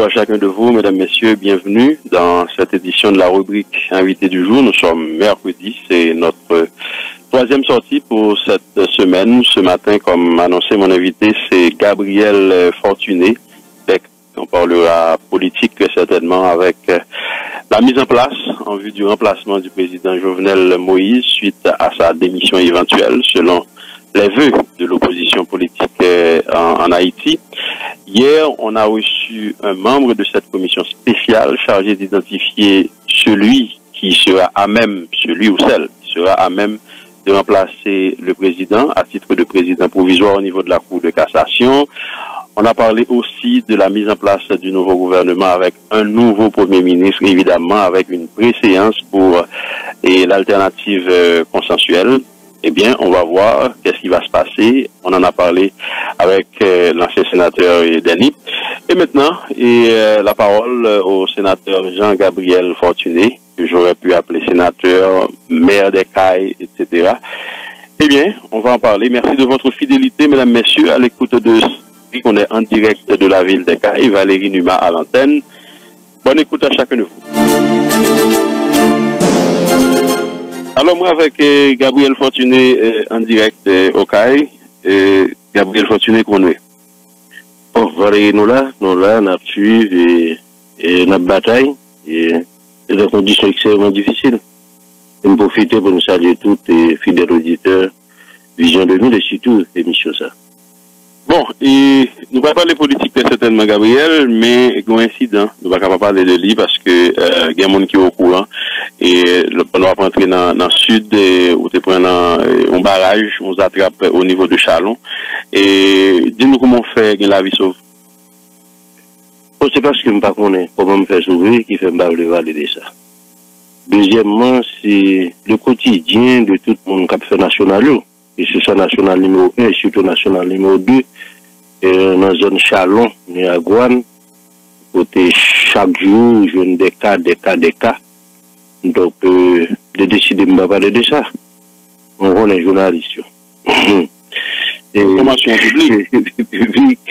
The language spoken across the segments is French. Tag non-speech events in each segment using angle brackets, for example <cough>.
bonjour à chacun de vous, mesdames, messieurs, bienvenue dans cette édition de la rubrique Invité du jour. Nous sommes mercredi, c'est notre troisième sortie pour cette semaine. Ce matin, comme annoncé mon invité, c'est Gabriel Fortuné. On parlera politique certainement avec la mise en place en vue du remplacement du président Jovenel Moïse suite à sa démission éventuelle selon les vœux de l'opposition politique euh, en, Haïti. Hier, on a reçu un membre de cette commission spéciale chargée d'identifier celui qui sera à même, celui ou celle qui sera à même de remplacer le président à titre de président provisoire au niveau de la Cour de cassation. On a parlé aussi de la mise en place du nouveau gouvernement avec un nouveau Premier ministre, évidemment, avec une préséance pour l'alternative euh, consensuelle eh bien, on va voir qu'est-ce qui va se passer. On en a parlé avec euh, l'ancien sénateur Denis. Et maintenant, euh, la parole au sénateur Jean-Gabriel Fortuné, que j'aurais pu appeler sénateur, maire des Cailles, etc. Eh bien, on va en parler. Merci de votre fidélité, mesdames, messieurs, à l'écoute de qu'on est en direct de la ville des Cailles. Valérie Numa à l'antenne. Bonne écoute à chacun de vous. Alors moi avec euh, Gabriel Fortuné euh, en direct euh, au CAI, Gabriel Fortuné est. Bon, voilà, nous là, nous là, nous suivi et, notre bataille, et, des conditions extrêmement difficiles. Et nous profiter pour nous saluer tous les fidèles auditeurs, vision de nous, et surtout l'émission ça. Bon, et nous pas parler politique certainement Gabriel, mais coïncident, nous pas parler de lui parce que euh, y a monde qui est au courant et le on va rentrer dans dans sud où tu prends euh, un barrage, on s'attrape au niveau de Chalon et dis-nous comment on fait la vie sauve. Oh, c'est parce que je ne pas comment me faire sauver qui fait me parler de ça. Deuxièmement, c'est le quotidien de tout le monde qui fait national et c'est ça national numéro 1 et surtout national numéro 2 et euh, dans zone Chalon, Niagouane côté chaque jour je des cas, des cas, des cas donc euh, de décider de me parler de ça. On rend les journalistes <coughs> Information publique. <laughs>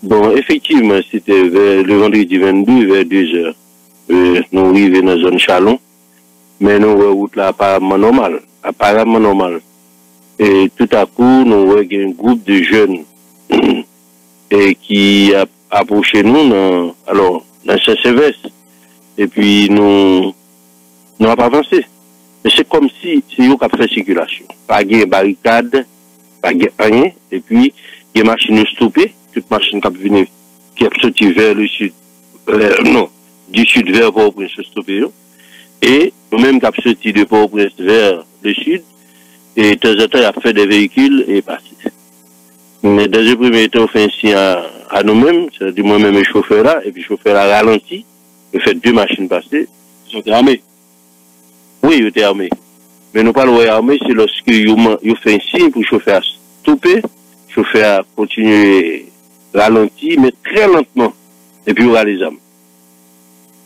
Bon, effectivement, c'était le vendredi 22, vers 2 heures. Euh, nous arrivons dans la zone Chalon, mais nous, route là, apparemment normal Apparemment normal Et tout à coup, nous voyons un groupe de jeunes <clears throat> et qui a approché nous dans, alors, dans CCVS. Et puis, nous, nous avons avancé. Mais c'est comme si c'est eux qui ont fait circulation. Pas de barricade, pas de rien. Et puis, des machines stoppées, toute machine qui venu, qui a sorti vers le sud, euh, non, du sud vers Port-au-Prince stoppé. Et nous-mêmes qui avons sorti de Port-au-Prince vers le sud, et de temps en temps, il a fait des véhicules et passé. Mais dans le premier temps, on fait ainsi à, à nous-mêmes, c'est-à-dire moi-même le chauffeur là, et puis le chauffeur a ralenti, il fait deux machines passer. Ils sont armés Oui, ils étaient armés. Mais nous parlons armés, c'est lorsque ils fait un signe pour le chauffeur stopper, le chauffeur a continué ralenti, mais très lentement, et puis il aura les armes.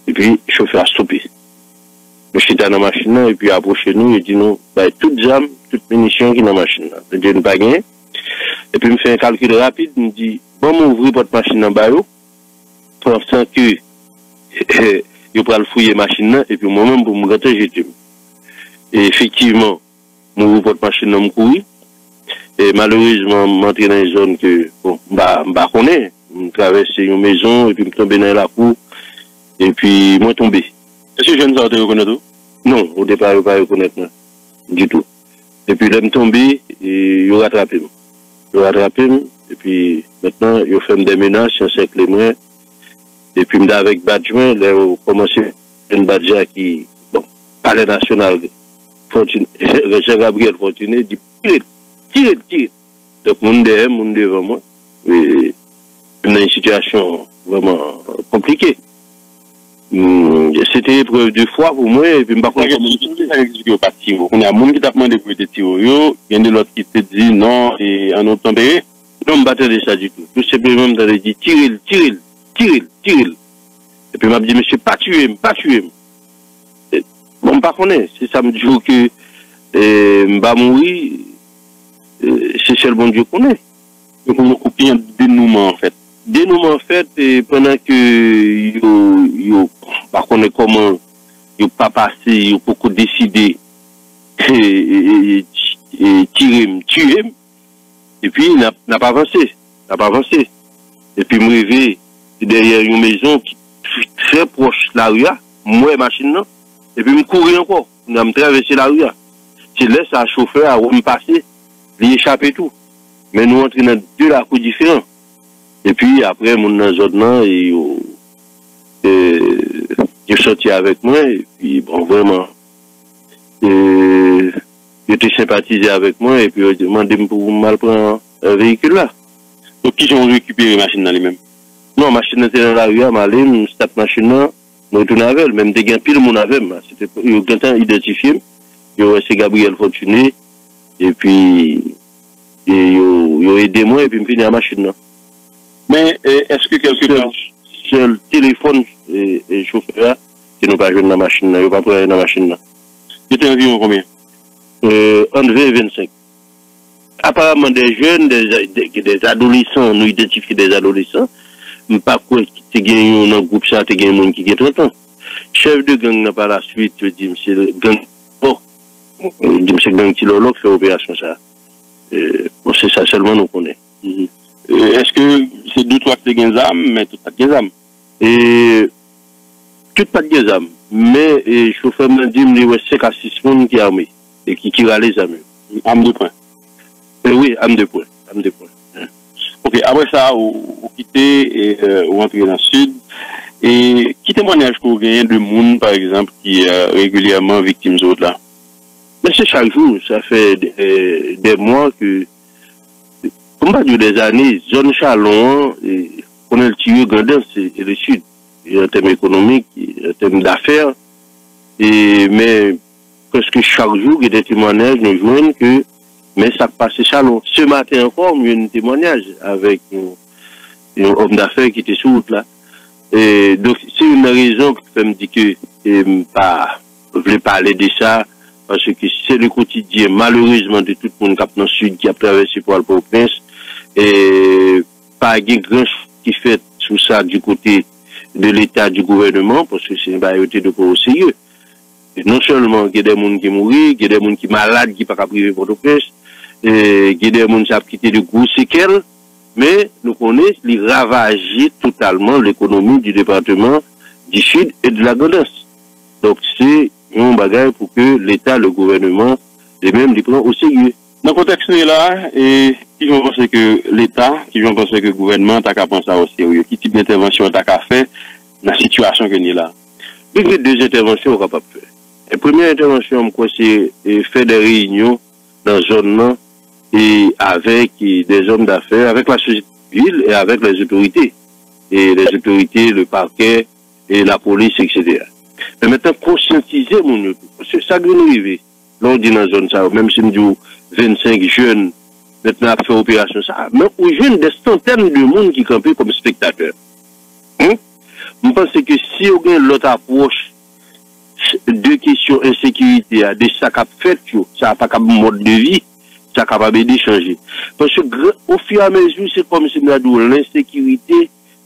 Et puis le chauffeur a stoppé. Suis dans la machine, et puis approché nous, il dit nous, bah, toutes les armes, toutes les munitions qui sont dans la machine. Je dis, nous pas. Et puis, il me fait un calcul rapide, il me dit, bon, m'ouvrir votre machine en bas, pensant que, <laughs> je le fouiller la machine, et puis moi-même, pour me gâter, j'ai Et effectivement, m'ouvrir votre machine, me courir. Et malheureusement, m'entrer dans une zone que, bon, bah, connaît. Je traverse une maison, et puis je tombe dans la cour, et puis, moi, tombé. Est-ce que je ne sais reconnaître Non, au départ, je ne pas reconnaître du tout. epi lèm tombi, yo ratrapim. Yo ratrapim, epi mètnen yo fèm de menas, yon sèk lè mwen, epi mda avèk badjwen, lè yo komanse yon badja ki, bon, pale nasyonal, Reche Gabriel Fontenay, di tire, tire, tire. Dok moun de, moun de vèman, mè nan yon situasyon vèman komplike. C'était épreuve de foi pour moi, et puis je ne sais pas comment pas tiro. On a monde qui t'a demandé pour être tiro, il y a de l'autre qui te dit non, et en autre tempéré. Non, je ne de ça du tout. Tout simplement, me dit, tirez-le, tirez-le, tirez-le, tirez-le. Et puis, je m'a dit, monsieur, pas tuer, pas tuer. Bon, pas connaître. C'est ça, me dit que, je vais mourir, c'est seul bon Dieu qu'on est. Donc, on a coupé un dénouement, en fait. Denouman fèt, e, penan ke yo, yo pa konen koman, yo pa pase, yo poko deside e, e, tirem, tirem, epi na, na pa avanse, na pa avanse. Epi mrive, derye yon mezon ki tre proche la ria, mwen masin nan, epi mi kouri anko, nan m travese la ria. Se lè sa choufer a wou mi pase, li echapè tou. Men nou antre nan dè la kou diferent. Et puis après, mon zone là, il est sorti avec moi, et puis bon, vraiment, il était sympathisé avec moi, et puis il demandé pour mal prendre un véhicule là. Donc, qui ont récupéré la machine dans les mêmes? Non, la machine était dans la rue, je allé, je tape machine là, je retourne avec elle, même des gains pile mon avec, c'était, y a identifié, c'est Gabriel Fortuné, et puis, il a aidé moi, et puis il me finit la machine là. Mais est-ce que quelque part... C'est le téléphone et le chauffeur qui n'ont pas joué dans la machine, n'ont pas pris dans la machine. C'était environ combien? Euh, Entre 20 et 25. Apparemment, des jeunes, des, des, adolescents, nous identifions des adolescents, mais pas quoi, tu gagné dans le groupe, ça, tu gagné un qui a 30 ans. Chef de gang n'a pas la suite, je dis, c'est gang, oh, je dis, c'est gang qui fait opération, ça. Euh, bon, c'est ça seulement nous connaissons. Mm-hmm. Est-ce que c'est deux, trois qui ont mais tout pas de âmes Et tout pas de âmes. Mais le chauffeur m'a dit que c'est 5 à 6 personnes qui armés et qui tirent les âmes. Âme de poing et Oui, âme de poing. Âme de poing. Ok, après ça, vous quittez et euh, vous entrez dans le sud. Et qui témoignage que vous gagnez de monde, par exemple, qui est régulièrement victime de là Mais c'est chaque jour. Ça fait des, des mois que comme pas des années, zone Chalon, on a le tiré Grandin, c'est le sud. En termes économiques, en termes d'affaires. Et, mais, presque chaque jour, il y a des témoignages, nous jouons que, mais ça passe Chalon. Ce matin encore, il y a un témoignage avec un, homme d'affaires qui était sur route là. Et donc, c'est une raison que je me dis que, je pas, voulais parler de ça, parce que c'est le quotidien, malheureusement, de tout le monde qui dans le sud, qui a traversé pour le prince et pas grand qui fait tout ça du côté de l'État, du gouvernement, parce que c'est une variété de au sérieux. non seulement il y a des gens qui mourent, il y a des gens qui sont malades, qui ne peuvent pas priver pour le presse, il y a des gens qui ont quitté de gros séquelles, mais nous connaissons les ravager totalement l'économie du département du Sud et de la Gondance. Donc c'est un bagage pour que l'État, le gouvernement, les mêmes les prennent au sérieux. Dans le contexte là, et qui vont penser que l'État, qui vont penser que le gouvernement t'a qu'à penser au sérieux, qui type d'intervention t'a qu'à faire dans la situation que nous là. Il y a deux interventions qu'on capable faire. La première intervention, c'est faire des réunions dans la zone avec des hommes d'affaires, avec la société civile et avec les autorités. Et les autorités, le parquet et la police, etc. Mais maintenant, conscientiser mon c'est ça que nous arrivons. Là, Non di nan zon sa ou, menm si mdou 25 jen, net nan ap fè operasyon sa, men ou jen de stantèm de moun ki kampe kom spektatèr. Hmm? Mpense ke si ou gen lot apwosh de kesyon ensekirite a, de sa kap fèt yo, sa pa kap mod de vi, sa kap ap edi chanje. Pwese ou fi a mezou, se kom se nadou, l'ensekirite,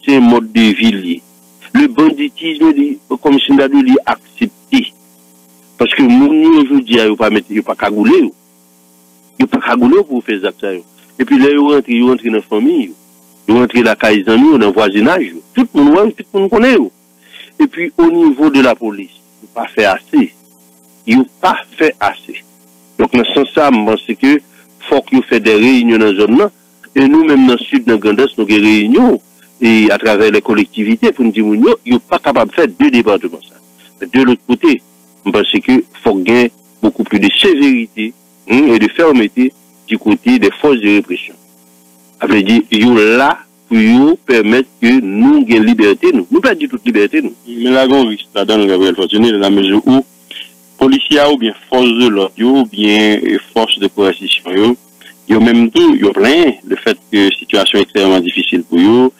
se mod de vi li. Le banditisme li, kom se nadou li aksepte. Paske moun yo jou diya yo pa mette, yo pa kagoule yo. Yo pa kagoule yo pou fè zak sa yo. E pi le yo rentre, yo rentre nan fami yo. Yo rentre la ka izan yo, nan wazinaj yo. Tout moun wè, tout moun konè yo. E pi o nivou de la polis, yo pa fè asè. Yo pa fè asè. Donk nan san sa, mwen se ke fòk yo fè de reynyon nan zon nan. E nou mèm nan sud nan gandas nou gen reynyon. E a travè le kolektivite pou nou di moun yo, yo pa kapab fè de debatouman sa. De l'ot kote, pense qu'il faut gagner beaucoup plus de sévérité Hein, et de fermeté du côté des forces de répression. Veut dire, yo là pour permettre que nous ayons liberté, nous. Nous pas du toute liberté, nous. Mais là, on risque dans Gabriel Fortuné, dans la mesure où policiers ou bien force de l'ordre, ou bien force de coercition, yo même tout, yo plein le fait que la situation est extrêmement difficile pour eux.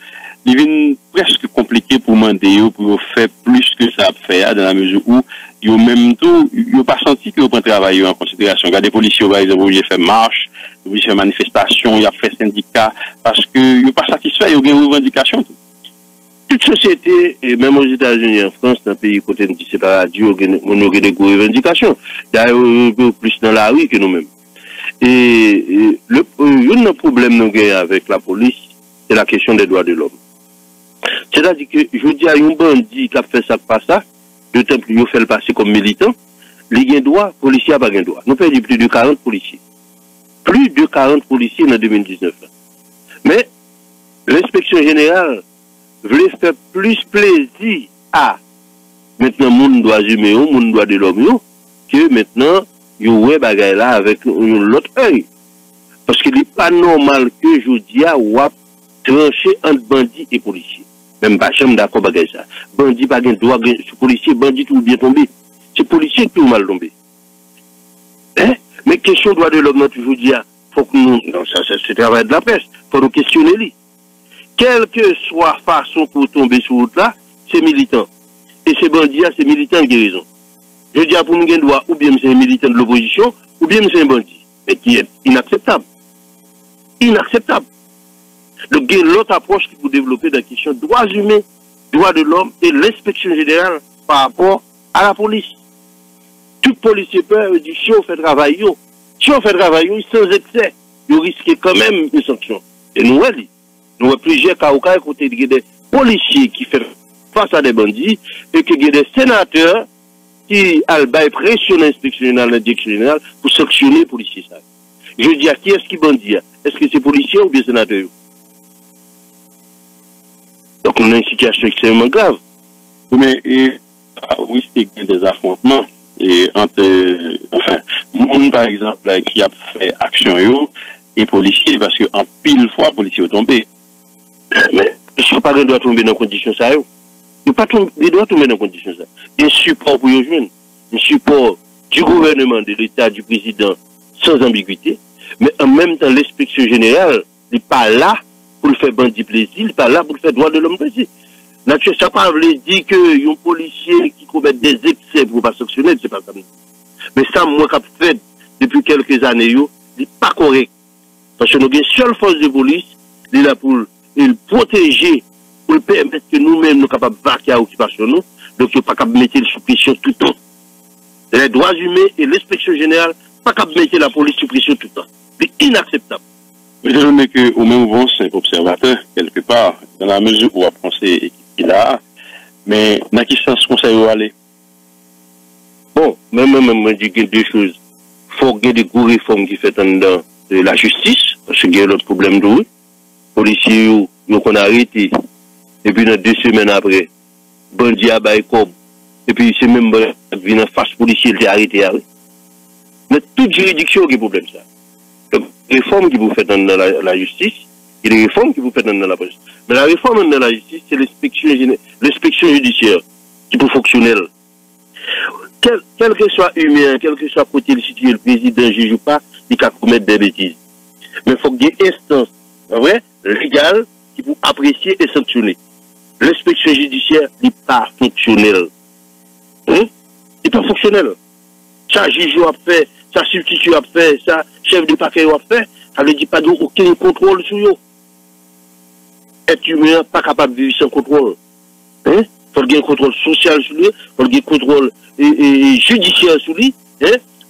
Il devient presque compliqué pour demander pour faire plus que ça fait dans la mesure où yo même tout, pas senti vous prenez travail en considération. Regardez les policiers, par exemple, ils fait marche il fait manifestation, il a fait syndicat, parce que il n'est pas satisfait, il a une revendication. Toute société, et même aux États-Unis, en France, dans le pays côté de c'est pas radio, on a des revendications. D'ailleurs, plus dans la rue que nous-mêmes. Et, le, le problème nous avec la police, c'est la question des droits de l'homme. C'est-à-dire que je dis à un bandit qui a fait ça, pas ça, de temps qu'il fait le passer comme militant, les gains droit, policiers n'a pas gain droit. Nous perdons plus de 40 policiers. Plus de 40 policiers en 2019. Mais l'inspection générale voulait faire plus plaisir à maintenant monde doit humain, monde doit de l'homme, que maintenant, il y a là avec l'autre œil. Parce qu'il n'est pas normal que je dis à trancher entre bandits et policiers. Même pas, je suis d'accord avec ça. Bandit pas droit, policier, bandit tout bien tombé. C'est policier qui tout mal tombé. Hein? Mais question droit de l'homme, toujours dit, faut que nous, non, ça, c'est le travail de la presse, faut nous questionner. Quelle que soit façon pour tomber sur route là, c'est militant. Et c'est bandit, c'est militant qui raison. Je dis à pour nous droit, ou bien c'est un militant de l'opposition, ou bien c'est un bandit. Mais qui est inacceptable. Inacceptable. Donc, il y a l'autre approche qu'il faut développer dans la question droits humains, droits de l'homme et l'inspection générale par rapport à la police. Tout policier peut dire si on fait travail, si on fait travail sans excès, il risque quand même une sanction. Et nous, nous avons plusieurs cas où côté des policiers qui font face à des bandits et que y a des sénateurs qui ont pression l'inspection générale, l'inspection générale pour sanctionner les policiers. Je dis à qui est-ce qui bandit Est-ce que c'est policier ou bien sénateur? Donc, on a une situation extrêmement grave. Mais, et, ah, oui, c'est des affrontements. Et entre, enfin, monde, par exemple, qui a fait action, yo, et policiers, parce qu'en pile fois, policiers ont tombé. Mais, je ne pas doit tomber dans conditions ça, yo. Il pas tomber, doit tomber dans conditions ça. Un support pour y rejoindre. Un support du gouvernement, de l'État, du président, sans ambiguïté. Mais en même temps, l'inspection générale n'est pas là pou l fè bandi plezi, l pa la pou l fè doan de l om plezi. Natye Chapa vle di ke yon polisye ki koubet de zek se pou pa soksyonel, se pa kam. Men sa mwen kap fèd depi kelke zane yo, li pa korek. Pache nou gen sol fos de polis, li la pou l proteje, pou l pèmèt ke nou men nou kapap vak ya okipasyon nou, dok yo pa kap mette l soupresyon toutan. Le doaz hume et l'inspeksyon jeneral pa kap mette la polis soupresyon toutan. Li inakseptab. Temps. C'est inacceptable. Mais je ne que au même moment, c'est observateur, quelque part, dans la mesure où on penser qu'il a, mais dans quel sens conseil va aller? Bon, même, moi, je dis deux choses. Il faut qu'il y ait des réformes qui fait dans la justice, parce qu'il y a l'autre problème de policiers, nous qu'on a arrêté, et puis deux semaines après, bandit à Baïkob, et puis c'est même vient en face policier, il est arrêté. Mais toute juridiction a des problèmes, ça réformes qui vous faites dans la, justice et les réformes que vous faites dans la police. Mais la réforme dans la justice, c'est l'inspection judiciaire qui peut fonctionner. Quel, que soit humain, quel que soit côté le situé, le président, juge pas, il peut commettre des bêtises. Mais il faut qu'il y ait une instance vrai, légale qui peut apprécier et sanctionner. L'inspection judiciaire n'est pas fonctionnelle. Hein? N'est pas fonctionnel. Ça, juge a fait sa substitut ap fè, sa chef de pakè ap fè, sa vè di pa dou okè kontrol sou yo. Et humen pa kapab vivi san kontrol. Fòl gen kontrol sosyal sou li, fòl gen kontrol judisyal sou li,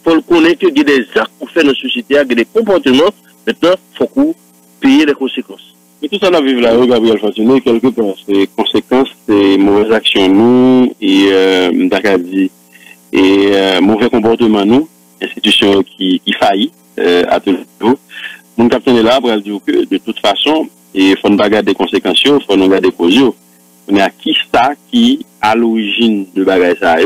fòl konen ke gen de zak pou fè nan sosyete a, gen de kompanteman, maintenant, fòl kou peye le konsekans. Et tout ça la vive là, Gabriel Fortuné, quelque part, c'est conséquence des mauvaises actions nous, et, euh, et euh, mauvais comportement nous, institution qui, faillit euh, à tout niveau. Mon capitaine est là pour dire que de toute façon, il faut ne pas garder des conséquences, il faut nous garder des causes. Est à qui ça qui, à l'origine de bagage ça,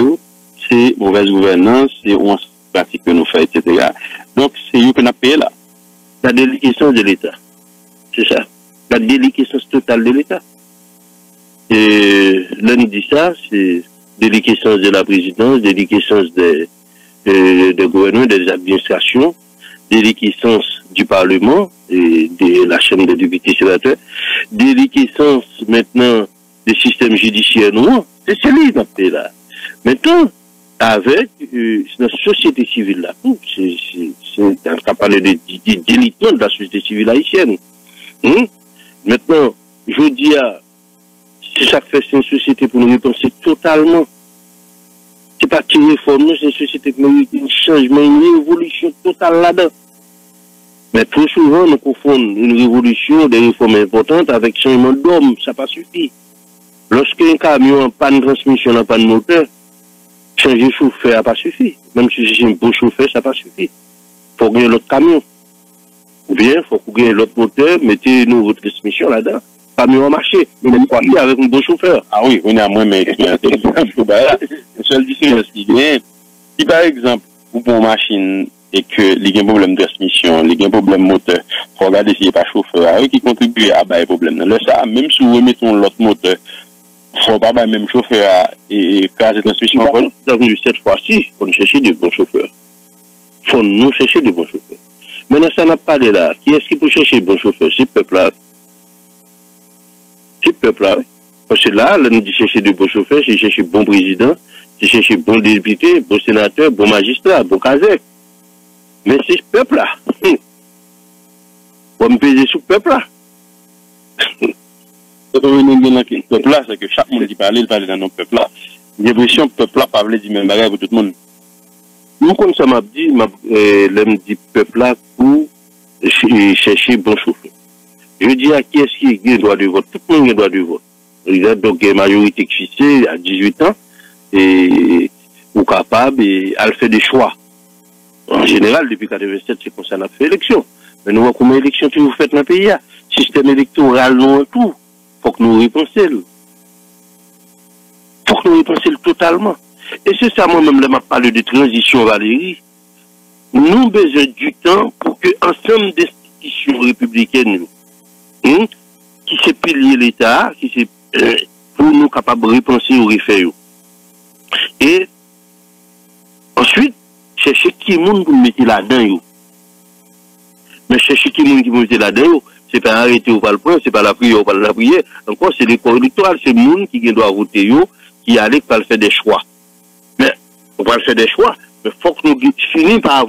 c'est mauvaise gouvernance, c'est on pratique que nous faisons, etc. Donc, c'est eux que nous payé là. La déliquescence de l'État. C'est ça. La déliquescence totale de l'État. Et nous dit ça, c'est déliquescence de la présidence, déliquescence des des de gouvernements, des administrations, des liquidances du Parlement et de la Chambre des députés sénateurs, des liquidances maintenant des systèmes judiciaires noirs. C'est celui qui là. Maintenant, avec euh, la société civile là. C'est on parlé de délitement de la société civile haïtienne. Hmm? Maintenant, je dis à si ça fait une société pour nous repenser totalement. C'est pas une réforme, c'est une société qui mérite un changement, une révolution totale là-dedans. Mais trop souvent, nous confondons une révolution, des réformes importantes avec changement d'homme. Ça n'a pas suffi. Lorsqu'un camion en panne de transmission, en panne de moteur, changer de chauffeur n'a pas suffi. Même si c'est un bon chauffeur, ça n'a pas suffi. Il faut gagner l'autre camion. Ou bien, il faut gagner l'autre moteur, mettez une nouvelle transmission là-dedans. Camion marché. Mais il faut avec un bon chauffeur. Ah oui, on a moins, mais le seul différence si par exemple, vous prenez une machine et que a un problème de transmission, a un problème moteur, faut regarder s'il n'y a pas chauffeur, qui contribue à bas problème. Là, ça, même si vous remettez l'autre moteur, faut pas même chauffeur et faire cette transmission. Cette fois-ci, il faut chercher de bons chauffeurs. Faut nous chercher de bons chauffeurs. Maintenant, ça n'a pas de là. Qui est-ce qui peut chercher de bons chauffeurs? C'est le peuple-là. C'est le peuple-là. Parce que là, là, nous chercher de bons chauffeurs, c'est chercher bon président, c'est chercher bon député, bon sénateur, bon magistrat, bon casette. Mais c'est ce peuple-là. On me payer sur le peuple-là. <laughs> Le peuple-là, c'est que chaque monde qui parle, il parle dans notre peuple-là. J'ai l'impression que le peuple-là parle du même bagage pour tout le monde. Nous, comme ça m'a dit, l'homme dit peuple-là pour chercher bon chauffeur. Je dis à qui est-ce qui a le droit de vote? Tout le monde a le droit de vote. Donc, il y a une majorité qui fixée à 18 ans et ou capable et elle fait des choix. En général, depuis 87, c'est comme ça qu'on a fait élection. Mais nous voyons comment l'élection que vous faites dans le pays. Système électoral, non, tout faut que nous repensions. faut que nous repensions totalement. Et c'est ça, moi-même, je m'a parlé de transition, Valérie. Nous avons besoin du temps pour que ensemble d'institutions républicaines, hein, qui se pilier l'État, qui se, euh, pour nous capables de repenser ou refaire. Et ensuite, chercher qui monde pour mettre là-dedans. Mais chercher qui monde qui mettre là-dedans, c'est pas arrêter ou pas le point, c'est pas la prière ou pas la prière. Encore, c'est les corps électoraux, c'est le monde qui doit voter, qui allait pas faire des choix. Mais, on va faire des choix, mais faut que nous finissions par,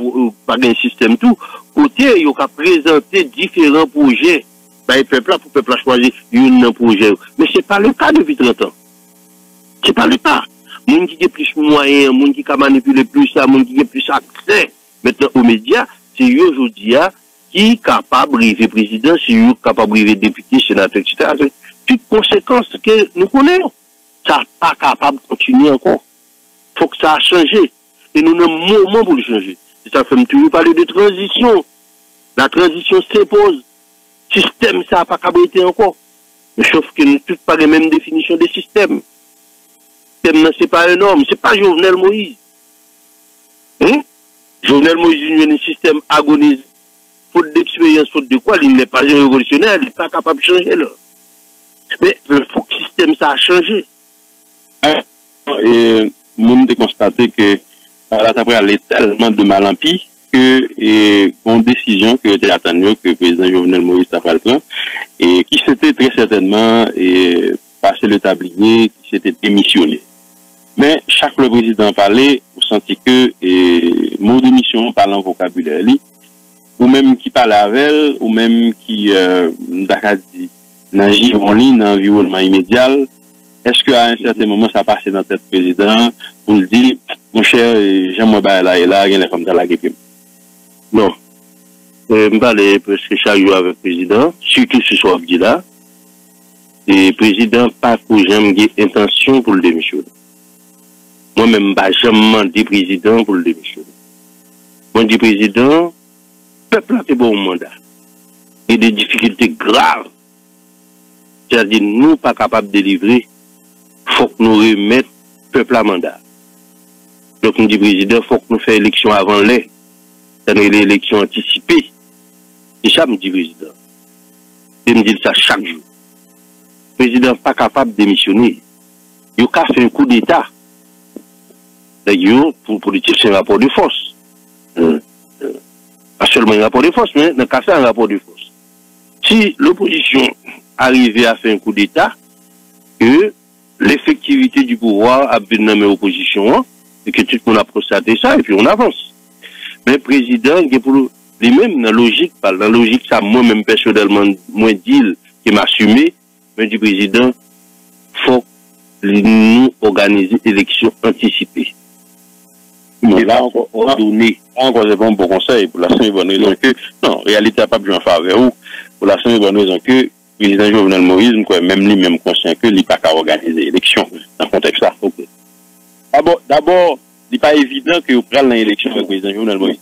par un système tout. Côté, il y a présenter différents projets. Ben, le peuple là, pour le peuple choisir un projet. Mais c'est pas le cas depuis 30 ans. C'est pas le cas. Moun qui a plus moyens, moun qui a manipulé plus ça, moun qui a plus accès maintenant aux médias, c'est aujourd'hui qui est capable de président, si est capable de député, sénateur, etc. Toutes conséquences que nous connaissons. Ça n'est pas capable de continuer encore. Il faut que ça a changé. Et nous avons un moment pour le changer. ça fait toujours parler de transition. La transition s'impose. Système, ça n'a pas capable encore. Sauf que nous n'avons pas les mêmes définitions des systèmes. Le système, ce n'est pas un homme, ce n'est pas Jovenel Moïse. Hein? Jovenel Moïse, il un système agonisé faute d'expérience, faute de quoi, il n'est pas révolutionnaire, il n'est pas capable de changer là. Mais il faut que le système ça a changé. Et nous avons constaté que la après allait tellement de mal en pis que et une décision que était attendue que le président Jovenel Moïse fait et qui s'était très certainement passé le tablier, qui s'était démissionné. Mais chaque le président parlait, vous sentez que et, mot démission parlant vocabulaire, ou même qui parle avec ou même qui euh, nagit en ligne dans l'environnement immédiat, est-ce qu'à un certain moment, ça passe dans tête président pour le dire, mon cher, j'aimerais bien là et là, il y a comme ça là Non. Euh, je parle presque chaque jour avec le président, surtout ce soir dit là. Et le président, pas pour j'aime intention pour le démissionner. Moi-même, je jamais demandé président pour le démissionner. Moi, dis président, peuple a bon mandat. Et des difficultés graves. C'est-à-dire, nous pas capables de délivrer, il faut que nous remettions le peuple à mandat. Donc, nous dit président, il faut que nous fassions l'élection avant l'air. C'est-à-dire l'élection anticipée. Et ça, me dit président. Il me dit ça chaque jour. Le président pas capable de démissionner. Il a fait un coup d'État. D'ailleurs, pour politique, c'est un rapport de force. Hein? pas seulement un rapport de force, mais dans le un rapport de force. Si l'opposition arrivait à faire un coup d'État, que l'effectivité du pouvoir a bien nommé l'opposition, et que tout le monde a constaté ça, et puis on avance. Mais le président, est pour lui-même, dans la logique, dans la logique, ça, moi-même, personnellement, moi, dit, qui m'a assumé, mais du président, faut nous organiser élection anticipée. Mais là, on va donner. Encore, c'est bon conseil pour la simple bonne raison que, non, réalité n'a pas besoin de faveur ou, pour la simple bonne raison que, le président Jovenel Moïse, même lui, même conscient que, il n'a pas qu'à organiser l'élection dans ce contexte-là. D'abord, d'abord, il n'est pas évident que vous preniez l'élection avec le président Jovenel Moïse.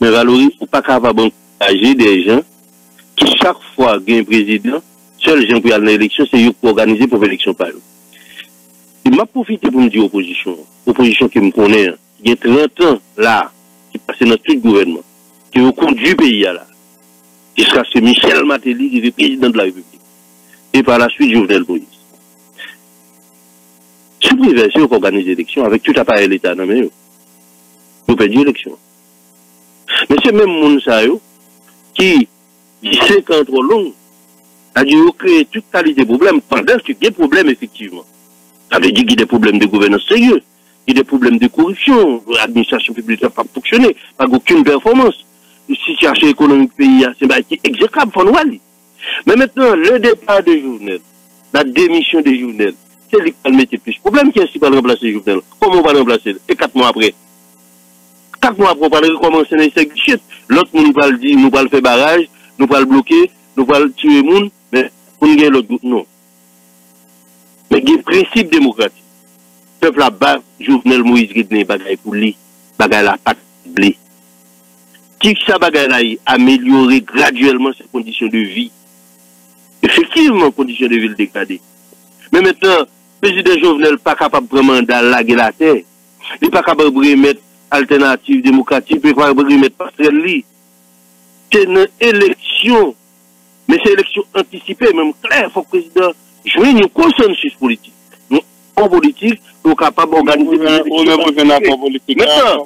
Mais Valérie, faut pas capable d'engager des gens qui, chaque fois qu'il un président, seul gens pour aller dans l'élection, c'est eux pour organiser pour l'élection par eux. Il m'a profité pour me dire opposition, opposition qui me connaît, hein. il y a 30 ans là, qui passait dans tout le gouvernement, qui a conduit le pays là, jusqu'à ce Michel Matéli qui est président de la République. Et par la suite, Jovenel Moïse. Si vous pouvez organiser l'élection avec tout appareil l'État, non mais vous perdez l'élection. Mais c'est même monde ça, qui, dit 5 ans trop long, a dû créer toute qualité de problème pendant a des problèmes, effectivement. Ça veut dire qu'il y a des problèmes de gouvernance sérieux, il y a des problèmes de corruption, l'administration publique n'a pas fonctionné, pas aucune performance. La situation économique du pays, c'est exécrable, faut nous aller. Mais maintenant, le départ de Journal, la démission de Journal, c'est lui qui va mettre plus problème qui est-ce qui va remplacer Journal. Comment on va remplacer? Et quatre mois après Quatre mois après, on va recommencer les chute. L'autre, nous va le dire, nous va le faire barrage, nous va le bloquer, nous va le tuer, mais pour nous, l'autre non. Mais il y a principe démocratique. Le peuple a bas, Jovenel Moïse Guédné, bagaille pour lui, bagaille la patte blé. Qui ça bagaille là, améliorer graduellement ses conditions de vie. Effectivement, conditions de vie dégradées. Mais maintenant, Prezident Jovenel pa kapab preman dal lage la te. Li pa kapab remet alternatif demokratif, li pa kapab remet pasrel li. Se nan eleksyon, men se eleksyon antisipe, men mkler fok prezident, jwen yon konsensus politik. Nou kon politik, nou kapab organize pou eleksyon antisipe. Mèntan,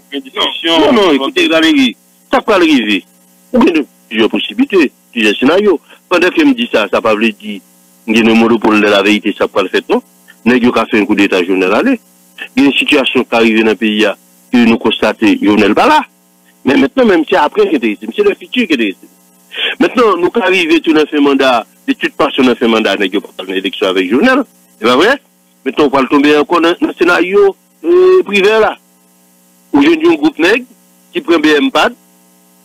non, non, ekoute, Ramiri, sa pa l'rive. Ou gen de plusieurs possibilités, plusieurs scénarios. Pendè ke mdi sa, sa pa vle di, gen de monopole de la veyite, sa pa l'fète, non? nèg yo ka fè un coup d'état journal allé. Gen situation qui arrive dans pays a que nous constater journal pas là. Mais maintenant même c'est après qui est c'est le futur qui est Maintenant nous arriver tout dans fait mandat, de toute façon dans fait mandat nèg yo pas élection avec journal. C'est pas vrai Maintenant on va tomber encore dans un scénario euh, privé là. Aujourd'hui un groupe nèg qui prend BMPAD,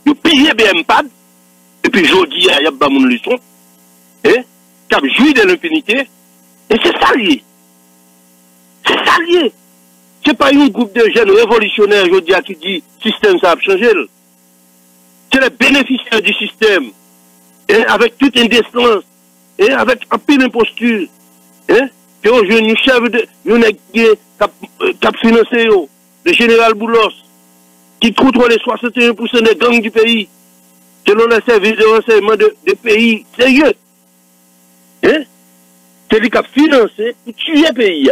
yo piller BMPAD et puis jodi y a ba mon leçon. Eh? Cap jouir de l'impunité. Et c'est ça lié. Lié. Ce pas un groupe de jeunes révolutionnaires, je dis, qui dit système ça a changé. C'est les bénéficiaires du système. Et avec toute indécence. Et avec un peu d'imposture. Hein? Que aujourd'hui, chef de, nous cap financé, le général Boulos, qui contrôle les 61% des gangs du pays, selon les services de renseignement de, de pays sérieux. Hein? C'est lui qui a financé pour tuer le pays.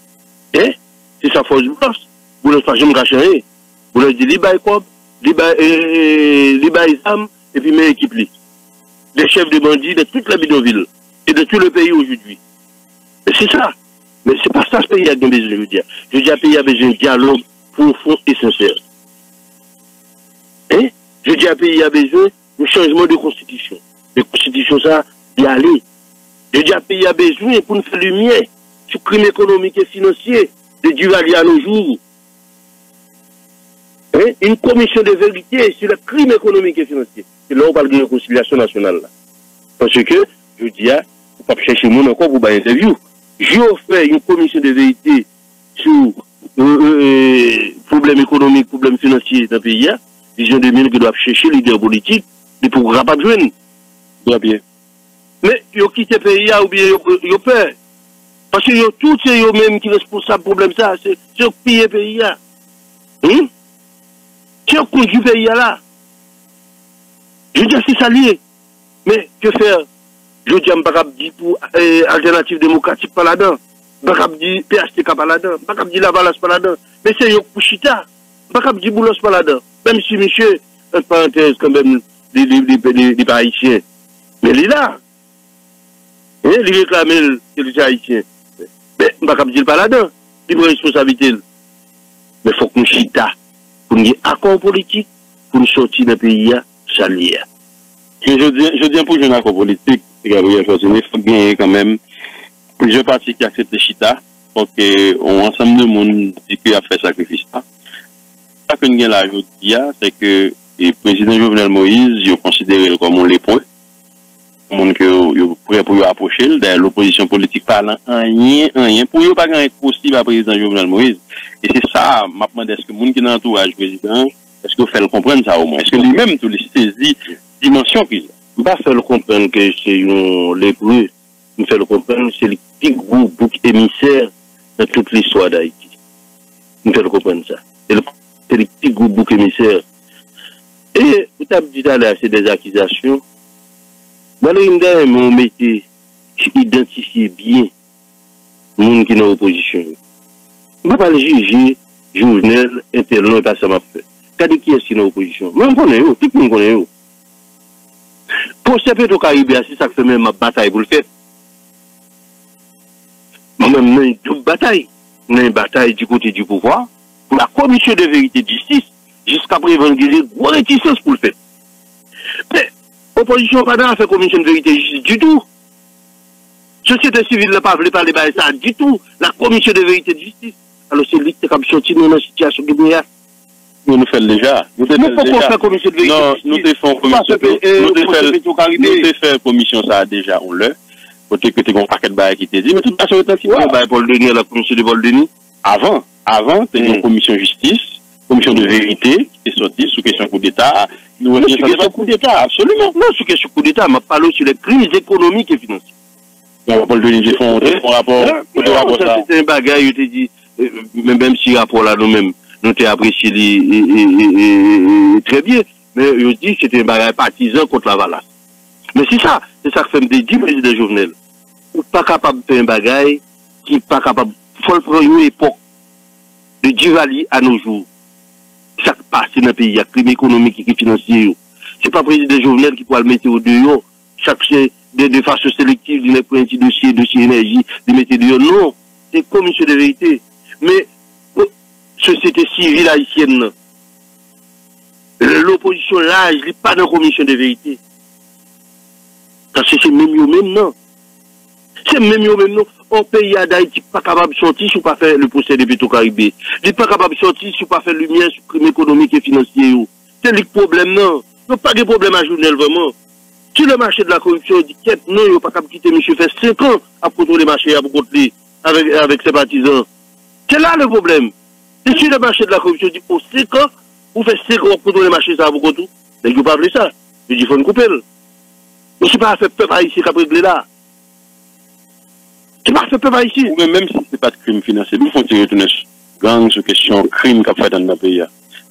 Hein? C'est ça, force blanche. Vous ne pas jamais cacher. Vous leur dites, libay quoi, libay armes, et puis mes équipes. Les chefs de bandits de toute la bidonville et de tout le pays aujourd'hui. C'est ça. Mais c'est pas ça ce pays a besoin, je veux dire. Je dis, le pays a besoin de dialogue profond et sincère. Hein? Je dis, le pays a besoin un changement de constitution. De constitution, ça, d'y aller. Le dis pays a besoin pour nous faire lumière sur le crime économique et financier de Duvalier à nos jours. Hein? Une commission de vérité sur le crime économique et financier. C'est là où on parle de réconciliation nationale. Là. Parce que, je dis, ne faut pas chercher mon encore pour une interview. J'ai offert une commission de vérité sur euh, euh, problème économique, problème financier dans le pays. Vision 2000 qui doivent chercher leader politique Li pou gra pa djwen. Dwa biye. Me, yo kite pe ya ou biye yo pe. Paske yo tout se yo menm ki responsable problem sa, se yo piye peyi ya. Hmm? Se yo kondu peyi ya la. Je di ase sa liye. Men, ke fer? Je di an bakap di pou eh, alternatif demokratik pa la dan. Bakap di PHTK pa la dan. Bakap di Lavalas pa la dan. Men se yo kouchita. Bakap di Boulos pa la dan. Menm si misye, an parantez kanbem li pa Haitien. Men li la. Li reklamen li sa Haitien. Il réclame que les haïtiens. Mais je ne pas dire pas là-dedans. Il a responsabilité. Mais il faut qu'on chita. Pour nous accord politique, pour nous sortir d'un pays, ça lié. Je dis, je dis pour un accord politique, Gabriel il faut gagner quand même plusieurs partis qui acceptent Chita, pour qu'on ensemble de monde qui a fait sacrifice. Ce que nous avons c'est que le président Jovenel Moïse, il considéré comme les points, monde que prêt pour approcher, l'opposition politique parlant rien, rien, pour ne pas gagner possible à président Jovenel Moïse. Et c'est ça, ma est-ce que monde qui dans l'entourage président, est-ce que vous faites le comprendre ça au moins? Est-ce que lui-même, tous les saisies, dimension a? Pas faire le comprendre que c'est les plus, nous faire le comprendre, c'est le petit groupe bouc émissaire de toute l'histoire d'Haïti. Nous faire le comprendre ça. C'est le petit groupe bouc émissaire. Et, vous avez dit à c'est des accusations. Valérie Mdère, on mettait, identifier bien moun ki nan oposisyon. Mwen pa le juje, jounel, etel, non pa sa ma fe. Kade ki eski nan oposisyon? Mwen konen yo, tout moun konen yo. Po sepe to karibè a si sak fe men ma batay pou l'fet. Mwen men men yon batay. Men batay di kote di pouvoi. La komisyon de verite justice, jiska prevangile gwa retisans pou l'fet. Men, Oposisyon pa nan a fe komisyon de verite justice du tout. Sosyete sivil la pa vle pa le baye sa du tout. La komisyon de verite justice. Alo se lik te kap soti nou nan sityasyon de mouya. Nou nou fèl deja. Nou pou fè komisyon de verite non, justice. Non, nou te fè komisyon de verite justice. Nou te fè komisyon sa deja ou lè. Pote ke te kon paket baye ki te di. Men tout pa se wotan ki wè. Baye Paul Denis, la komisyon de Paul Denis. Avant, avant, te yon komisyon justice. Commission de vérité, qui est sortie sous question coup d'État. Nous sous question coup d'État, absolument. Non, sous question coup d'État, m'a parlé sur les crises économiques et financières. Denis, j'ai fait un rapport. C'est un bagage, je t'ai dit, même si rapport là, nous-mêmes, nous t'ai apprécié très bien, mais je dis que c'était un bagage partisan contre la valace. Mais c'est ça, c'est ça que fait me dit président Jovenel. Ou pas capable de faire un bagage qui n'est pas capable, il faut le prendre une époque de Duvalier à nos jours. Ça qui passe dans le pays, il y a crime économique et financier. Ce n'est pas le président Jovenel qui pourra le mettre au dehors, chaque de, de façon sélective, il prend un petit dossier, dossier énergie, de mettre dehors. Non, c'est commission de vérité. Mais, société civile haïtienne, l'opposition là, je n'est pas dans la commission de vérité. Parce que c'est même eux même non. C'est même eux même non. Un pays d'Haïti pas capable de sortir si pas faire le procès de Petro-Caribé. Il n'est pas capable de sortir si pas faire lumière sur le crime économique et financier. C'est le problème non. Il n'y a pas de problème à journal vraiment. Si le marché de la corruption dit qu'est non, il n'est pas capable de quitter monsieur fait 5 ans à contrôler le marché à avec, ses partisans. C'est là le problème? Et si le marché de la corruption dit pour 5 ans, vous faites 5 ans pour contrôler le marché ça à côté, mais vous parlez ça. Je dis, il faut nous couper. Je ne suis pas fait peuple haïtien qui a réglé là. Peuple haïtien. Ou même si ce n'est pas de crime financier, nous faut tirer une gang sur question crime qu'a fait dans notre pays.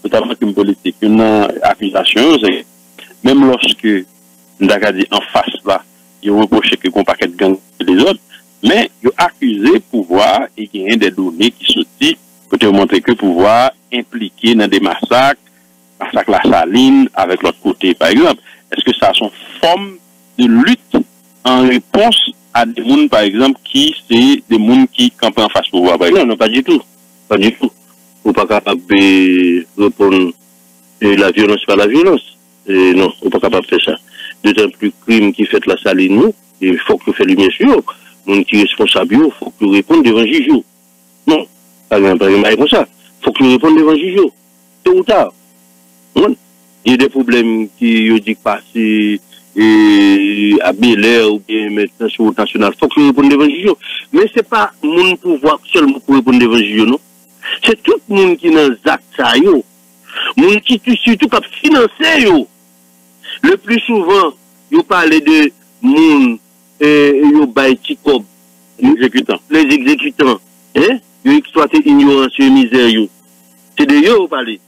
Notamment crime politique. Une accusation, même lorsque nous avons dit en face là, ils reproché que qu'on paquet de gang les autres, mais ils accusé le pouvoir et qu'il y a des données qui sortent pour montrer que le pouvoir impliqué dans des massacres, massacre la saline avec l'autre côté par exemple. Est-ce que ça a son forme de lutte en réponse des gens, par exemple, qui c'est des gens qui campent en face pouvoir. Non, non, pas du tout. Pas du tout. Vous pas capable de répondre la violence par la violence. Et non, vous pas capable de faire ça. D'autant plus crime qui fait la saline, nous, il faut que fassiez lumière sur. Mon qui est responsable, il faut que vous répondiez devant Jijou. Non, pas exemple, comme ça. Il faut que vous répondiez devant Jijou. Tôt ou tard. Il y a des problèmes qui ont dit passer e, a Belè ou bien maintenant sou national, fòk nou repon devan jujyo. Men se pa moun pou vwa sel moun pou repon devan jujyo, non? Se tout moun ki nan zak sa yo, moun ki tu sütou kap finanse yo. Le pli souvan, yo pale de moun eh, yo bay tikob, les ekzekutants, eh? yo eksploate ignoransye mizer yo. Se de yo yo pale,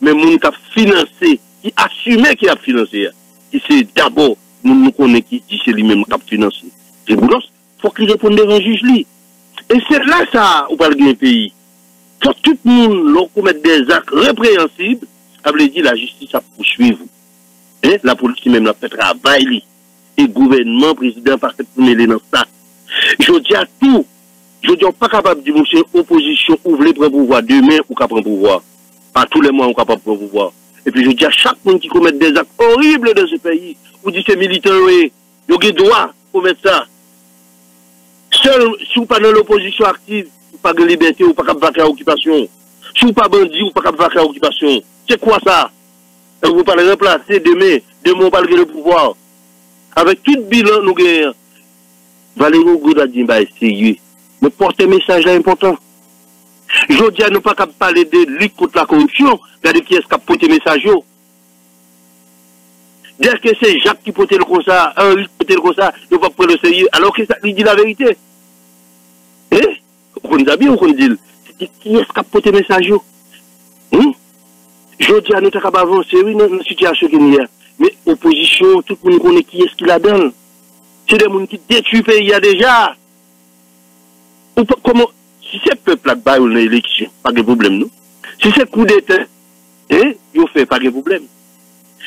men moun kap finanse, ki asume ki ap finanse ya. Ki se dabo, moun nou konen ki di se li men kap finanse. Se boulos, fok li reponde devan juj li. E se la sa ou pale gen peyi. Fok tout moun lò koumet des ak reprehensib, ap le di la justice. La politi men la pe travay li. E gouvenman, prezident, pa se pou mele nan sa. Jo di a tou, jo di an pa kapab di monsen oposisyon ou vle pren pouvoi, demen ou ka pren pouvoi. Pa tou le moun ou kapab pren pouvoi. E pi jo di a chak moun ki komet des ak orible de se peyi, ou di se militan we, yo ge doa komet sa. Sel sou pa nan l'oposisyon aktif, ou pa gen liberté ou pa kap vake a okipasyon. Sou pa bandi ou pa kap vake a okipasyon. Se kwa sa? E ou pa le replase demen, demen ou pa le gen le pouvoi. Avek tout bilan nou gen, Valéro Gouda di mba eseye, me porte mesaj la impotant. Jodi a nou pa kap pale de lik kout la korupsyon, gade ki es kap pote mesaj yo. Derke se Jacques ki pote le konsa, Henri ki pote le konsa, nou pa pre le seye, alo ki sa li di la verite. Eh, ou kon zabi ou kon dil, ki es kap pote mesaj yo? Jodi a nou ta kap avanse, oui nan sityasyon ki ni ya. Me oposisyon, tout moun konen ki es ki la den. Se de moun ki detu pe ya deja. Ou koman, si se peplak bay ou nan eleksyon, pa gen problem nou. Si se kou deten, eh, yo fe, pa gen problem.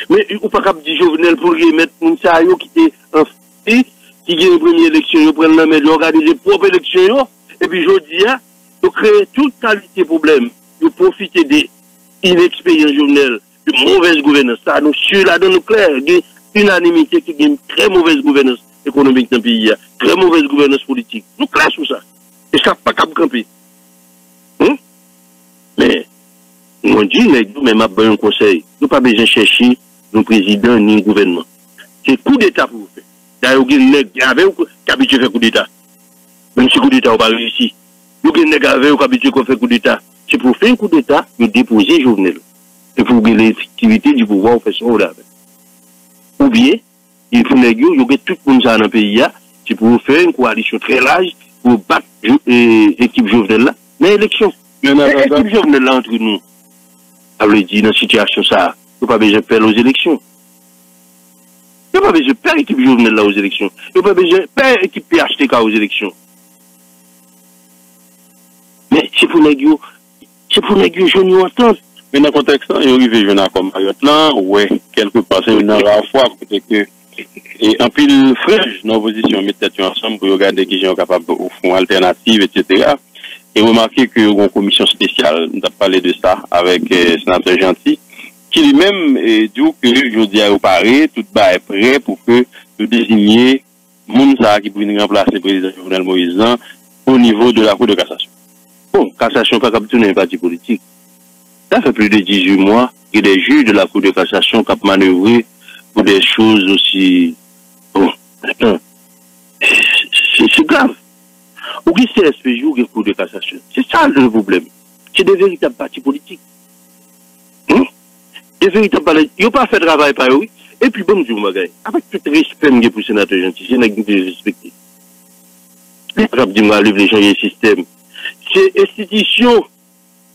Me, ou pa kap di jovenel pou remet moun sa yo ki te anfi, ki gen yon premi eleksyon, yo pren nan men, yo organize prop eleksyon yo, e pi jodi ya, yo kreye tout kalite problem. Yo profite de inexperience jovenel, de mauvaise gouvernance. Ça, nous, sur la donne claire, une unanimité qui est une très mauvaise gouvernance économique dans le pays, très mauvaise gouvernance politique. Nous clash sur E sa pa kap kampi. Hmm? Men, mwen di, nek, nou men map bayon konsey. Nou pa bejen chèchi nou prezident ni gouvenman. Se kou d'Etat pou fè. Da yo gen nek avè ou kabitye fè kou d'Etat. Men si kou d'Etat ou pa reisi. Yo gen nek avè ou kabitye kon fè kou d'Etat. Se pou fè kou d'Etat, yo depoze jounel. Se pou gen l'efektivite di pouwa ou fè son ou la fè. Ou bien, il pou nek yo, yo gen tout moun sa nan peyi ya. Se pou fè yon koalisyon trè laj, pou bat ekip jovenel la nan eleksyon. Ekip jovenel la antre nou. A vle di nan sityasyon sa, yo pa beje per los eleksyon. Yo pa beje per ekip jovenel la os eleksyon. Yo pa beje per ekip PHTK os eleksyon. Men, se pou neg yo, se pou neg yo joun yo antante. Men nan kontekstan, yo rive joun akon Mariot lan, wè, kelke pasen yon nan rafwa kote ke e anpil frej nan oposisyon metet yo ansan pou yo gade ki jen yo kapab ou fon alternatif, etc. E remarke ke yo gon komisyon spesyal, nou tap pale de sa, avek senateur Gentil, ki li men, diyo ke yo di a yo pare, tout ba e pre pou ke yo dezinye moun sa ki pou vini remplase prezident Jovenel Moïse au nivou de la kou de kassasyon. Bon, kassasyon pa kapitou nan yon parti politik. Ça fait plus de 18 mois que des juges de la Cour de cassation qui ont manœuvré pour des choses aussi... Bon, attends. C'est grave. Ou qui c'est SPJ ou qui Cour de cassation C'est ça le problème. C'est des véritables partis politiques. Hum? Des véritables partis. Ils n'ont pas fait travail par eux. Et puis, bon, je vous avec tout respect que pour le sénateur gentil, c'est n'est pas respecté. Je dis, moi, le changer le système. C'est institution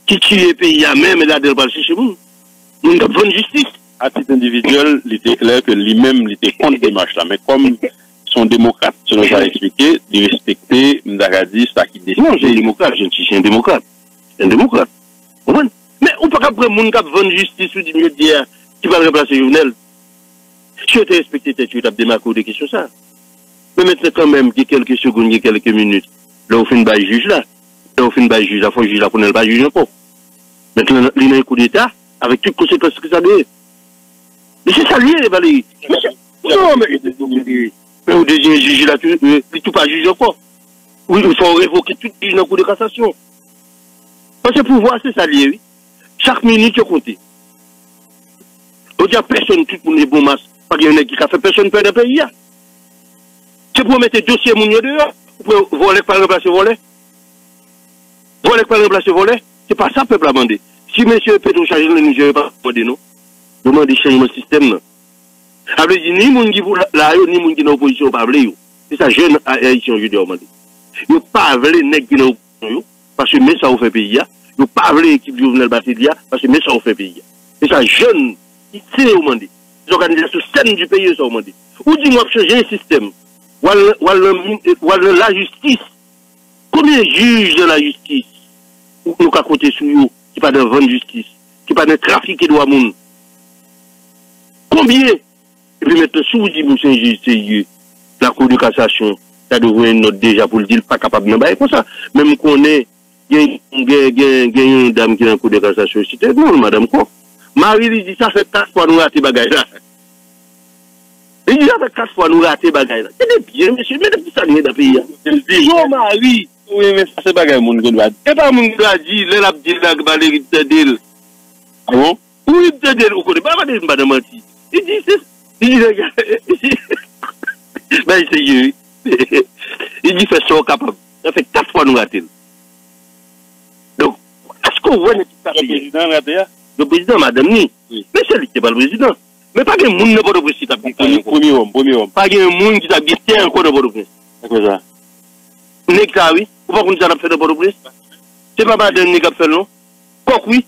qui tue le pays à même et là, de le chez vous. Nous avons bonne justice. À titre individuel, il était clair que lui-même, il était contre des marches là. Mais comme son démocrate, selon nous a expliqué, de respecter Mdagadi, ça qui décide. Non, j'ai un démocrate, je suis un démocrate. Un démocrate. Mais on peut pas prendre mon cap bonne justice ou mieux dire qui va remplacer Jovenel. Si tu respecté, tu as démarqué des questions ça. Mais maintenant, quand même, il y a quelques secondes, il y a quelques minutes, là, on fait une juge là. Là, on fait une juge là, il faut juge là, ne pas juge encore. Maintenant, il y a un coup d'État avec toutes les conséquences que ça donne. Mais c'est ça lié, Valérie. Non, mais. Mais au deuxième juge là, tout pas juger encore. Oui, il faut révoquer tout juge dans le coup de cassation. Parce que pouvoir, c'est ça lié, oui. Chaque minute, tu comptes. On dit à personne, tout le monde est bon masse. Parce qu'il y en a qui a fait personne peur de pays. C'est pour mettre dossier moun dehors. Pour voler, pas remplacer voler. Voler, pas remplacer voler. C'est pas ça, peuple a demandé. Si monsieur Pedro changer le Niger, pas demandé, non. Mouman de chanjman sistem nan. Able di ni moun ki pou la yo, ni moun ki nan oposisyon pa vle yo. Se sa jen a eisyon yo de oman de. Yo pa vle nek ki nan oposisyon yo, paswe men sa ou fe peyi ya. Yo pa vle ekip jovenel basi di ya, paswe men sa ou fe peyi ya. Se sa jen ki se oman de. Se organizasyon sen di peyi yo sa oman de. Ou di mwap chanje sistem. Wale la justis. Kome juj de la justis? Ou nou ka kote sou yo ki pa de van justis? Ki pa de trafik ki do amoun? Combien Et puis maintenant, si vous dites, monsieur, c'est la Cour de cassation, ça devrait une note déjà pour le dire, pas capable de bailler comme ça. Même qu'on est, il y a une dame qui est en Cour de cassation, c'était non, madame, quoi. Marie lui dit, ça fait quatre fois nous rater bagaille là. Il dit, ça fait quatre fois nous rater bagaille là. C'est bien, monsieur, mais depuis ça, il est dans le pays. Non, Marie. Oui, men sa se bagay moun kon wad. E pa moun kon wad di, lè la pdi lak bale ripte del. Awan? Ou ripte del ou kon de, ba wade mba de manti. Tu dis ça? Il regarde. Ben, c'est lui. Il dit, fais ça capable. Ça fait quatre fois nous rater. Donc, est-ce qu'on voit Le président raté, Le président, madame, ni. Mais c'est lui qui n'est pas le président. Mais pas que monde ne peut pas précis. Premier homme, premier homme. Pas que monde qui t'a dit, tiens, encore de Port-au-Prince. C'est quoi ça? Nèg ça, oui. Ou pas qu'on nous a fait de Port-au-Prince? C'est pas madame, nèg a fait, non? Quoi, oui?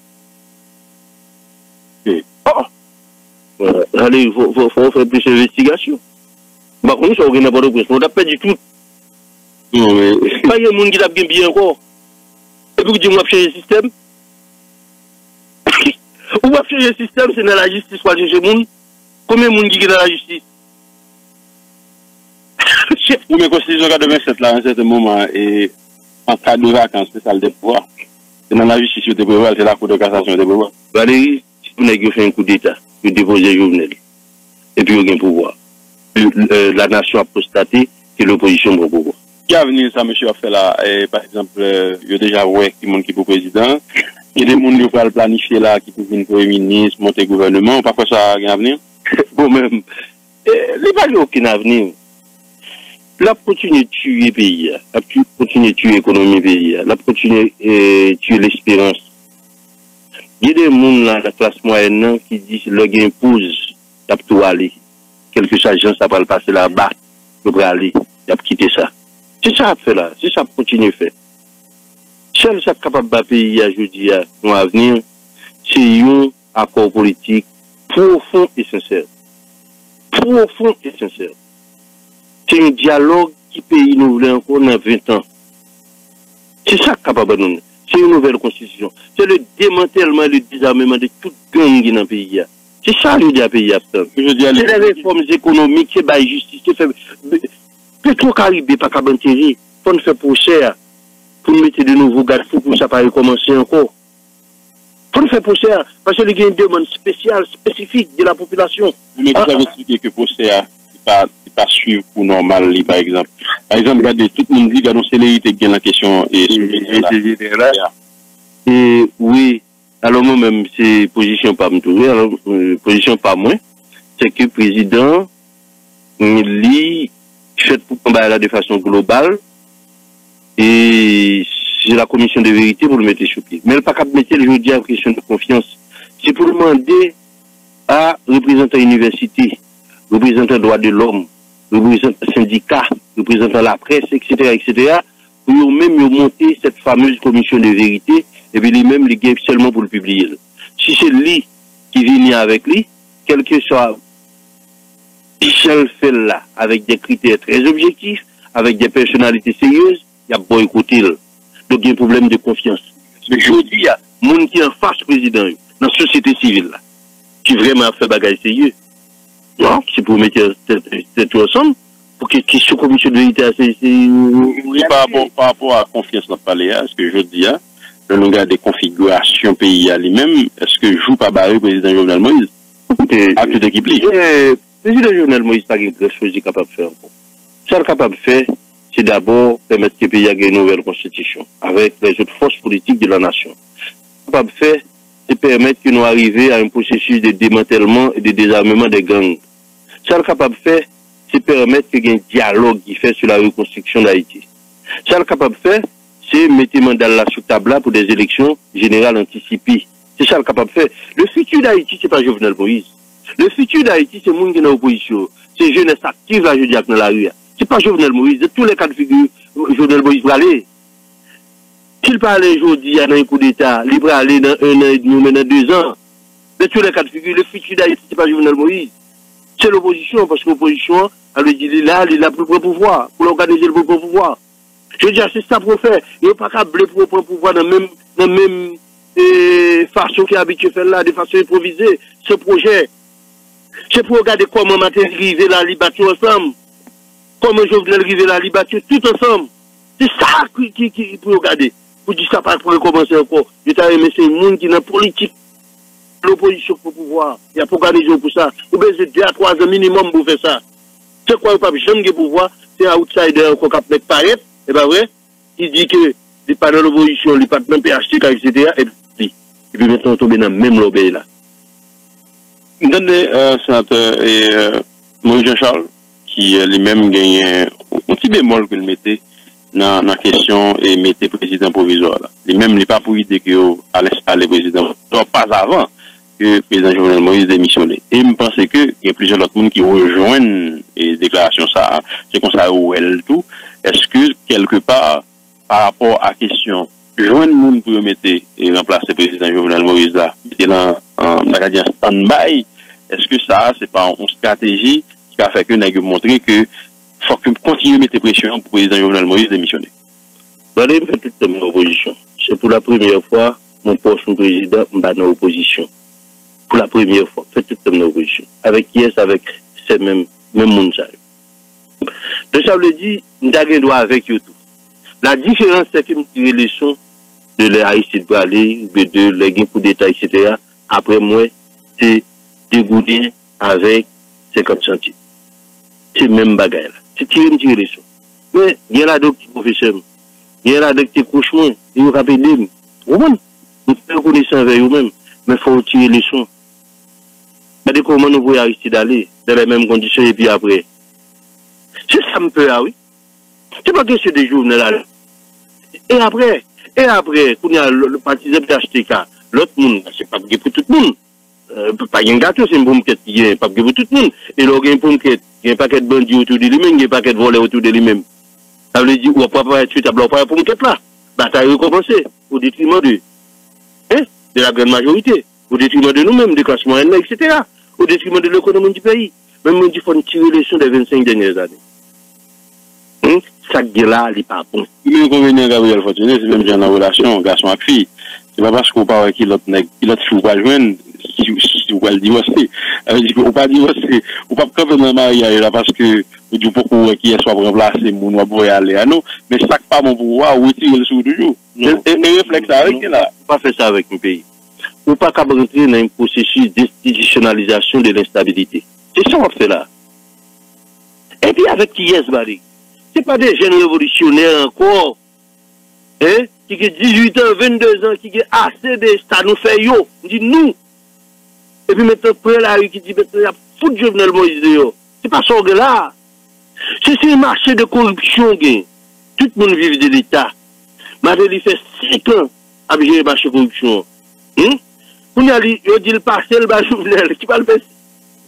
Oh! oh. Euh, allez, il faut, faut, faut, faire plus d'investigation. Par contre, ça n'a pas de presse. On n'a pas du tout. Non, mais... Pas de monde qui a bien encore. Et puis, dis-moi, changer le système. <laughs> Ou pas changer le système, c'est dans la justice, pas changer le monde. Combien de monde qui est dans la justice Ou men konstityon ka 2007 la, an sete mouman, e an ka de vakans, pe sal de pouwa. E nan la justis yo te pouwa, se la kou de kasasyon yo te pouwa. Valérie, si vous n'avez fait un coup d'État, vous déposez Jovenel, et puis vous avez un pouvoir. Le- le- la nation a constaté que l'opposition va au pouvoir. Qui a venu ça, monsieur, a là, et, par exemple, euh, il y a déjà qui qui pour président, il y a des gens qui peuvent planifier là, qui peuvent venir premier ministre, monter gouvernement, pas quoi ça a un avenir? <laughs> Bon, même, eh, il n'y a pas aucun avenir. La continuer de tuer le pays, la continuer de tuer l'économie du pays, la continuer de tuer l'espérance. Biye de moun nan la klas mwen nan ki di lò gen pouz, yap tou wale. Kelke sa jan sa pal pase la ba, lò pre ale, yap kite sa. Se sa ap fe la, se sa ap kontine fe. Sel sa kapab ba peyi a jodi a nou avenir, se yon akor politik profond et sincère. Profond et sincère. Se yon diyalog ki peyi nou vle ankon nan 20 an. Se sa kapab anou nou. c'est une nouvelle constitution. C'est le démantèlement et le désarmement de toute gang qui dans le pays. C'est ça le pays. C'est les réformes économiques, c'est la justice. Petro-Caribé, pas qu'à Il faut faire pour cher. Pour mettre de nouveaux garde-fous pour ça pas recommencer encore. Pour nous faire Pocher, parce qu'il y a une demande spéciale, spécifique de la population. Mais vous avez expliqué que pour Pocher pas, suivre pour normal, li, par exemple. Par exemple, regardez, tout le monde dit, regardons, c'est l'élite qui a la question, et, là. Et oui, alors moi-même, c'est position pas me trouver, alors euh, position pas moi, c'est que le président, lit, fait pour combattre là de façon globale, et c'est la commission de vérité pour le mettre sur pied. Mais elle pas capable mettre le jeudi en question de confiance. C'est pour demander à représentants université, représentants droits de l'homme, représentants syndicats, représentants la presse, etc., etc., pour eux même ils monter cette fameuse commission de vérité, et puis lui-même, les seulement pour le publier. Si c'est lui qui vient avec lui, quel que soit Michel fait là, avec des critères très objectifs, avec des personnalités sérieuses, il y a boycotté. Donc il y a un problème de confiance. Mais je vous dis, il y a monde qui est en face président, dans la société civile, là, qui vraiment fait bagage sérieux. Non, c'est pour mettre tête ensemble, pour que question commission de vérité, c'est... Oui, par rapport, par rapport à la confiance dans le palais, est-ce que je dis, hein, le langage des configurations pays à lui-même, est-ce que joue pas barré le président Jovenel Moïse? Acte d'équipe. Le président Jovenel Moïse n'a pas grand chose qu'il est capable de faire. Ce qu'il est capable de faire, c'est d'abord permettre que le pays ait une nouvelle constitution avec les autres forces politiques de la nation. Ce qu'il est capable de faire, c'est permettre que nous arrivions à un processus de démantèlement et de désarmement des gangs. Qu'il est capable de faire, c'est permettre qu'il y ait un dialogue qui fait sur la reconstruction d'Haïti. Qu'il est capable de faire, c'est mettre mandat là sous table pour des élections générales anticipées. C'est ça le capable de faire. Le futur d'Haïti, c'est pas Jovenel Moïse. Le futur d'Haïti, c'est le monde qui est dans l'opposition. C'est jeunesse active, là, je dis, dans la rue. C'est pas Jovenel Moïse. De tous les cas de figure, Jovenel Moïse va aller. S'il parlait aujourd'hui, a un coup d'État, il peut aller dans un an et demi ou dans deux ans. De tous les cas de figure, le futur d'Haïti, c'est pas Jovenel Moïse. C'est l'opposition, parce que l'opposition, elle dit, il là, a plus de pouvoir, pour organiser le pouvoir. Je veux dire, c'est ça pour faire. Il n'y a pas qu'à blé pour prendre pouvoir dans même, dans même eh, façon qui est à faire là, de façon improvisée. Ce projet, c'est pour regarder comment matérialiser la liberté ensemble. Comment je voulais arriver la liberté tout ensemble. C'est ça qui, qui, pour regarder. Pour dire ça, pas pour recommencer encore. Je t'ai aimé, c'est le monde qui est dans la politique. l'opposition pour pouvoir, il y a pour organiser pour ça. Vous avez deux à trois ans minimum pour faire ça. C'est quoi, vous n'avez jamais de pouvoir, c'est un outsider qu'on a mettre paraître, c'est pas vrai, qui dit que il les pas dans l'opposition, il les pas même PHTK, etc. Et puis, et puis maintenant, on tombe dans le même lobby là. Mdande, euh, sénateur, et euh, Moïse Jean-Charles, qui euh, lui-même gagne un petit bémol qu'il mettait dans la question et mettait président provisoire là. Lui-même, il n'est pas pour idée que allait président provisoire, pas avant. Que le président Jovenel Moïse démissionne. Et je pense qu'il y a plusieurs autres monde qui rejoignent les déclarations ça, c'est comme ça où elle tout. Est-ce que quelque part, par rapport à la question, joindre monde pour mettre et remplacer le président Jovenel Moïse là, il dans en stand-by, est-ce que ça, c'est pas une stratégie qui a fait que nous montrer que faut que continue à mettre pression pour le président Jovenel Moïse démissionner? C'est pour la première fois, mon poste de président, dans l'opposition. Pour la première fois, fais toute mon opposition. Avec qui est avec ces mêmes, mêmes monde. Donc, ça veut dire, nous avons droit avec eux tout. La différence, c'est que nous tirons les sons de l'Haïti de aller, de les coup d'État, etc. Après moi, c'est dégoûter avec 50 centimes. C'est même bagaille là. C'est tirer, tirer les sons. Mais, il y a là d'autres professeurs. Il y a là d'autres couchements. Il y a des Vous comprenez? Nous pouvons connaître avec vous-même. Mais il faut tirer les sons. Gade koman nou voye Aristide ale, de la menm kondisyon, e pi apre. Se sa mpe a, oui. Se pa ke se de jounel ale. E apre, e apre, koun ya le patizep de HTK, lot moun, se pa ge pou tout moun. Euh, pa gen gato, se mpoum ket ki gen, pa ge pou tout moun. E lo gen mpoum ket, gen paket bandi otou de li men, gen paket vole otou de li men. A vle di, wap wap wap, tabla wap wap, mpoum ket la. Bataille recompense, au détriment de, hein, de la grande majorité, au détriment de nous-mêmes, des classements, etc. au détriment de l'économie du pays. Même on dit qu'il faut tirer les relation des 25 dernières années. Hein? Ça qui là, il n'est pas bon. L'inconvénient, Gabriel Fortuné, c'est même dans la relation garçon à fille. C'est pas parce qu'on parle qu'il l'autre l'autre fou pas joindre, si vous le divorcer. On pas divorcer, on pas quand même mariage là parce que du pourquoi qui est soit remplacé, mon ou pour aller à nous, mais ça, pas mon pouvoir, ou retirer le sou toujours. C'est non. un réflexe avec là. On Pas fait ça avec mon pays. ou pa kab rentre nan yon prosesus destidisyonalizasyon de l'instabilite. Se sa wap fe la. E pi avek ki yes bari, se pa de jen revolutionè ankor, ki ke 18 an, 22 an, ki ke ase de sta nou fe yo, nou di nou, e pi metan pre la yon ki di metan la fout jovenel Moïse yo, se pa son gen la. Se se yon marchè de korupsyon gen, tout moun vive de l'Etat, madè li fe 5 an, abjè yon marchè korupsyon, hmm? Pou nye li, yo di l pasel ba jouvnel, ki pal pes,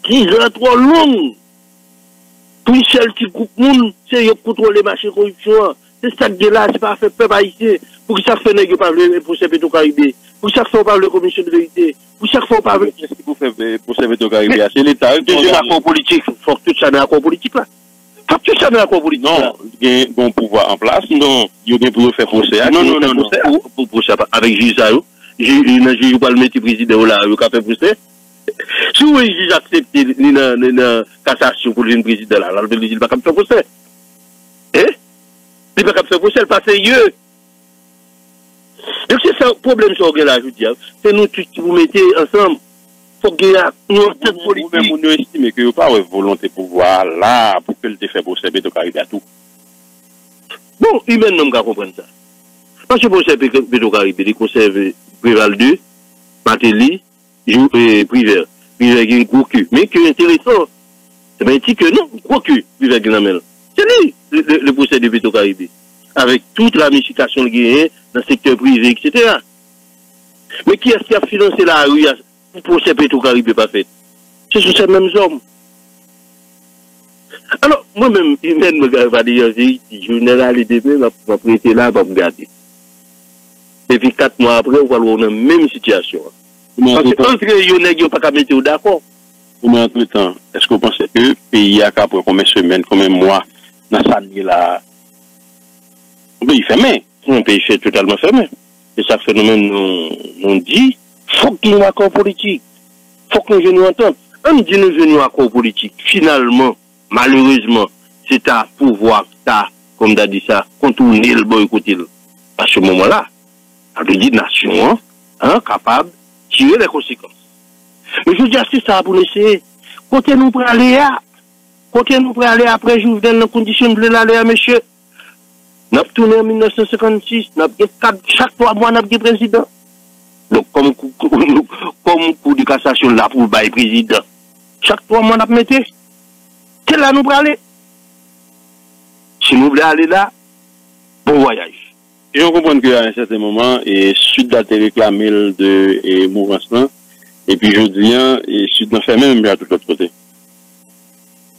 ki jan tro long. Pou yi chel ti kouk moun, se yo kontrole mache korupsyon. Se sak de la, se pa fe pe pa ite, pou ki sak fe neg yo pavle pou se peto karibé. Pou ki sak fe ou pavle komisyon de verite. Pou ki sak fe ou pavle... Pou se peto karibé, se l'Etat... Deje l'akon politik, fok tout sa nan akon politik la. Fok tout sa nan akon politik la. Non, gen bon pouvoi an plas, non, yo gen pou yo fe posè a, pou yo fe posè a, pou posè a, avek juiz a yo. nan jij ou pal meti prezident ou la, yo ka fe pouse. Si ou e jij aksepte ni nan kasasyon pou jen prezident la, la lbe li jil pa kap se pouse. Eh? Li pa kap se pouse, el pa se ye. Dek se sa problem sa ou gen la, jouti, se nou tout ki pou mette ansam, fok gen la, nou an tèt politik. Ou men moun nou estime ki yo pa ou e volante pou vwa la, pou ke l te fe pouse beto karide atou. Bon, imen non, nan mga kompren sa. Pache pou sepe beto karide, li konserve Préval 2, Matéli, et Privé. Privé qui est gros cul. Mais qui est intéressant. C'est bien dit que non, gros cul, Privé qui C'est lui, le, le procès de Béto Caribé. Avec toute la ramification qu'il y dans le secteur privé, etc. Mais qui est-ce qui a financé la rue pour ces pétro caribé pas fait? C'est sur ces mêmes hommes. Alors, moi-même, il m'a me va dire, je vais aller demain, je vais prêter là, je vais me garder. epi 4 mwa apre ou alwa ou nan menm sityasyon. Pase antre yo neg yo pa ka mette ou d'akon. Ou men antre tan, esko panse e peyi ak apre kome semen, kome mwa nan sa li la ou peyi femen. Ou peyi fe totalman femen. E sa fenomen nou di, fok nou akon politik. Fok nou genou anton. An di nou genou akon politik. Finalman, malourezman, se ta pouvoak ta, kom da di sa, kontourne l boykotil. A se momen la, an de di nasyon, an, kapab, tire le konsekons. Me jou di ase sa pou nese, kote nou pre ale a, kote nou pre ale apre jouvden nan kondisyon ble la ale a, meshe, nap toune en 1956, nap ge chak to a mwa nap ge prezident. Donk kom kou di kasasyon la pou baye prezident. Chak to a mwa nap mette, tel la nou pre ale. Si nou ble ale la, bon voyaj. Et on comprend qu'à un certain moment, et Sud a été réclamé de mouvement, et puis je dis, Sud n'a fait même à tout l'autre côté.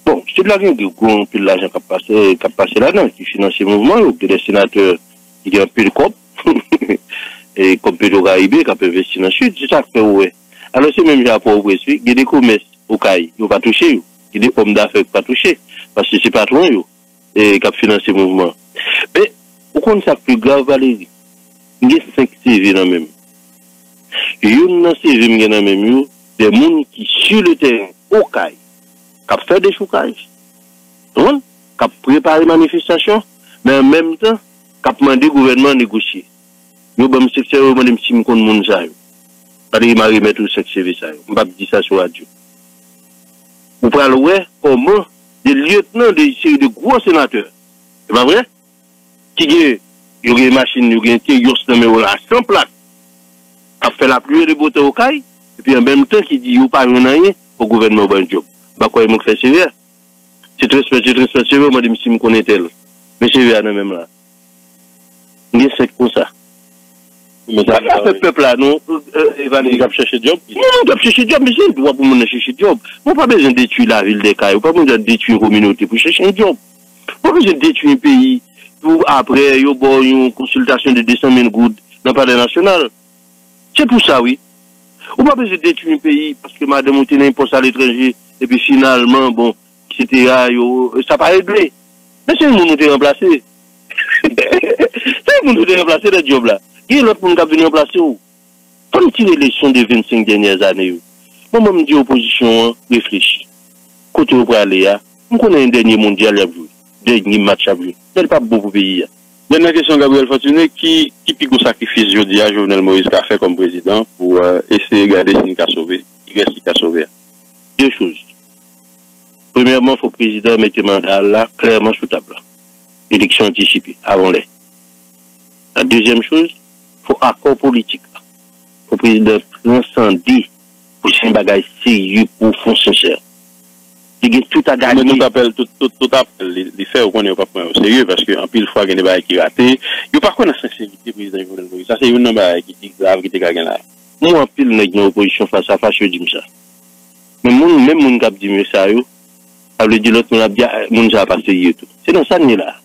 Bon, Sud a rien de gros, puis l'argent qui a passé, qui a passé là-dedans, qui finance le mouvement, ou puis les sénateurs, il y a un peu de cop, <laughs> et comme peut le Caraïbe, qui a investi dans le Sud, c'est ça que fait, ouais. Alors c'est même rapport au Brésil, il y a des commerces au CAI, ils n'ont pas touché, il y a des hommes d'affaires qui n'ont pas touché, parce que c'est patron, et qui a financé le mouvement. Ou kon sa pli grav Valérie? Nge 5 CV nan menm. Yon nan CV mge nan menm yo, de moun ki su le teren, okay, kap fè de choukaj, ton, kap prepare manifestasyon, men menm tan, kap mande gouvernement negosye. Yo ba msek se yo mande msi mkon moun zayou. Pade yi mari metou ou 5 CV zayou. Mbap di sa sou adyo. Ou pral wè, koman, de lieutenant de seri de gwo senateur. E ba vre? ki gen, yo gen masin, yo gen te, yo se neme ou la san plak, a fe la pluye de bote ou kay, epi an bem tan ki di yo pa yon anye, pou gouvernement ban job. Bakwa yon mok kfe cheve, se tre trespe, se tre trespe cheve, mwen di msi m konen tel, mwen cheve anan menm la. Mwen sek kon sa. Mwen sa se pepl la nou, evan yon kap chèche job? Mwen kap chèche job, mwen se yon dwa pou mwen chèche job. Mwen pa bezen detu la vil de kay, ou pa mwen detu yon kominote pou chèche job. Mwen bezen detu yon peyi, pou apre yo bo yon konsultasyon de 200 men goud nan pade nasyonal. Se pou sa, oui. Ou pa beze detu yon peyi, paske madè mouti nan yon pos al etreje, epi finalman, bon, ki se te a yo, sa pa edle. Men se yon moun nou te remplase. Se yon moun nou te remplase de job la. Ye lòt moun kap veni remplase ou. Kon ti l'eleksyon de 25 denye zanè yo. Moun moun di oposisyon an, reflechi. Kote ou pre ale ya, moun konen yon denye mondial ya vyo. Denye match ya vyo. Del pa bo pou peyi ya. Den nan kesyon Gabriel Fortuné, ki pi kou sakrifis jodi a Jovenel Moïse ka fe kom prezident pou ese gade sin ka sove, ki res si ka sove? De chouz. Premièrement, fò prezident mette mandal la klèrman sou tabla. Eleksyon antisipi, avon lè. La deuxième chouz, fò akor politik. Fò prezident lansandi pou sin bagay seri pou fon Li gen tout a gani. Mwen tout apel, tout, tout, tout apel, li fè ou konen yo pa pwen ou serye, paske an pil fwa gen de baye ki rate, yo pa konen sensibilite prezident Jovenel Moïse. Sa se yon nan baye ki dik grav, ki te kagen la. Mwen an pil nan gen oposisyon fasa fasa, yo di msa. Men moun, men moun kap di msa yo, ap le di lot moun ap di, moun sa pa serye tout. Se nan sa nye la.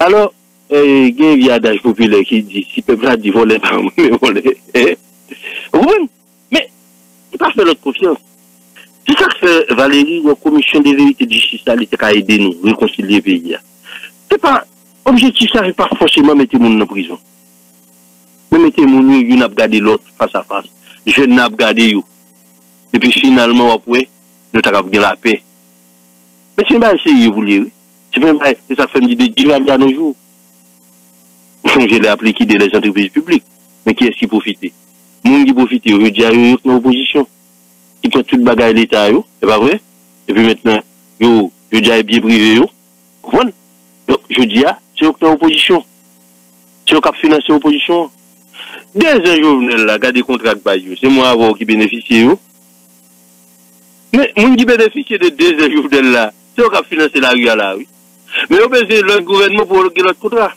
Alors, eh, gen vyadaj popile ki di, si pe di vole pa mwen, vole. Eh? Mwen, men, yon pa fè lot konfians. Ki sa fè, Valérie, ou komisyon de verite di chisa li te ka ede nou, rekoncilie ve ya. Te pa, objektif sa re pa fosèman mette moun nan prizon. Mè mette moun yon yon ap gade lot, fasa fasa. Jè nan ap gade yon. Depi finalman wap wè, nou ta kap gen la pe. Mè se mba ese yon voulè wè. Se mba ese, se sa fèm di de di lan nan jou. Mwen son jè lè ap de les entreprise publik. Mè ki eski profite. Moun ki profite, yon di a yon yon nan oposisyon. ki kon tout bagay l'Etat yo, e pa vre, e pi maintenant, yo, yo dja e biye prive yo, konpon, yo, yo diya, se yo kna oposisyon, se yo kap finanse oposisyon, dezen yo vnen la, gade kontrak bay yo, se mwen avon ki benefisye yo, men, moun ki benefisye de dezen yo vnen la, se yo kap finanse la ria la, oui, men yo beze lòt gouvernement pou lòt gilot kontrak,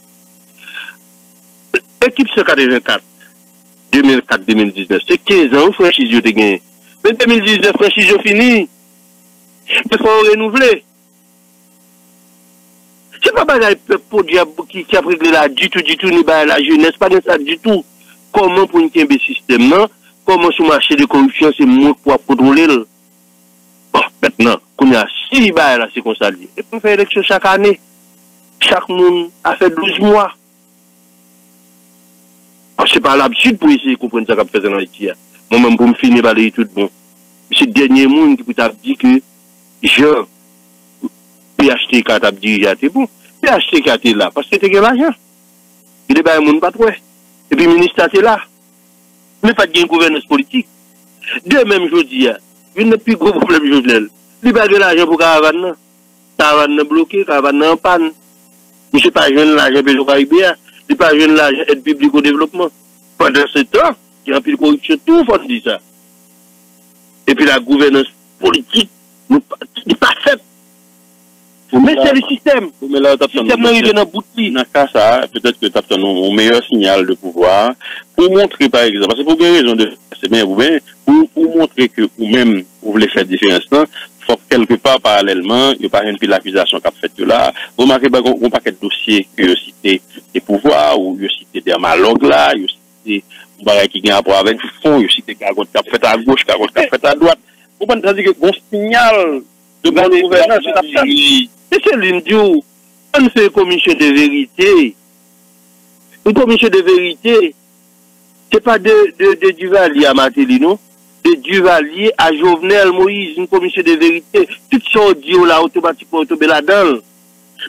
ekip se 84, 2004-2019, se 15 an ou franchise yo te genye, Mais 2019, franchise fini. Il faut renouveler. C'est pas mal pour diable qui, qui a réglé là du tout, du tout, ni bah, la jeunesse, pas de ça du tout. Comment pour une le système, non? Comment sur le marché de corruption, c'est moins pour contrôler le. Bon, maintenant, qu'on e a six balles là, c'est comme ça. Et pour faire élection chaque année, chaque monde a fait 12 mois. Bon, c'est pas l'habitude pour essayer de comprendre ça qu'a fait dans l'Haïti. Mwen mwen pou m finye bale yi tout bon. Se denye moun ki pou tap di ke jan PHTK tap di dirijate pou. Bon, PHTK te la, paske te gen la jan. E de baye moun patwe. E pi minister te la. Men pat gen gouvernance politik. De menm jodi ya, yon ne pi gro problem jodel. Li baye gen la jan pou karavan nan. Karavan nan bloke, karavan nan pan. Mwen se pa jen la jan lo karibè ya. Li pa jen la jan et publiko devlopman. Pendan se tan, ki an pi de korupsyon, tou fote di sa. E pi la gouvernance politik, ni pa fèp. Mais c'est le système. Le système nan yon nan boutli. Dans cas, ça, peut-être que tu as un meilleur signal de pouvoir pour montrer, par exemple, parce que pour bien raison de c'est bien ou bien, pour, pour montrer que vous-même, vous voulez faire différence, là, faut que quelque part, parallèlement, il n'y a pas une pile d'accusation qu'a fait là. Vous remarquez, bah, on paquet de dossiers que vous citez des pouvoirs, ou vous citez des malog là, vous citez, barè ki gen apò avèk fò, yo si te kagot kap fèt a goch, kagot kap fèt a doat. Ou ban trazi ke goun sinyal de ban gouverneur, se tap sa. Se se lindyou, an fè komisyon de verite, ou komisyon de verite, se pa de, de, de Duvalier a Matelino, de Duvalier a Jovenel Moïse, ou komisyon de verite, tout sa audio la otomatikman otobe la dan.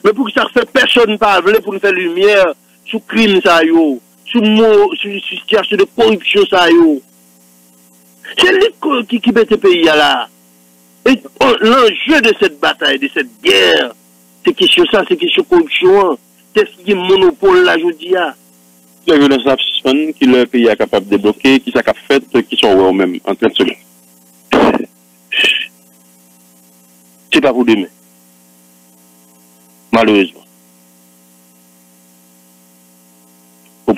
Men pou ki sa fè person pa avle pou nou fè lumiè sou krim sa yo. Sou mou, sou sityasyon de korupsyon sa yo. Se li ki bete peyi ya la. Et l'enjeu de cette bataille, de cette guerre, c'est question ça, c'est question corruption. C'est ce qui est monopole là, je dis. La violence absurde qui le pays est capable de débloquer, qui s'est qui sont eux même en train de se C'est pas pour demain. Malheureusement.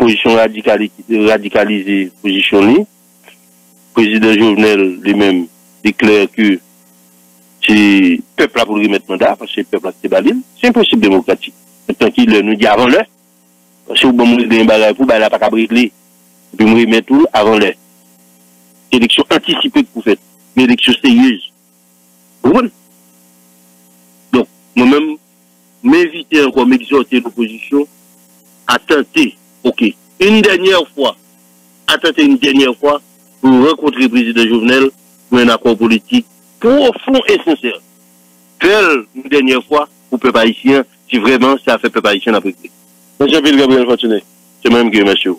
Opposition radicalisée, positionnée. Président Jovenel lui-même déclare que si peuple a pour remettre mandat, parce que le peuple a été balil, c'est impossible démocratique. Tant qu'il nous dit avant l'heure, parce que vous avez des bagages pour, ben, là, pas qu'à briquer. Puis, vous remettre tout avant l'heure. Élection anticipée que vous faites, mais élection sérieuse. Vous comprenez? Donc, moi-même, m'inviter encore, m'exhorter l'opposition à tenter, ok, une dernière fois, à tenter une dernière fois pour rencontrer le président Jovenel pour un accord politique profond et sincère. Quelle une dernière fois pour peuple haïtien, si vraiment ça fait peuple haïtien apprécier. Monsieur Gabriel Fortuné. C'est même que monsieur.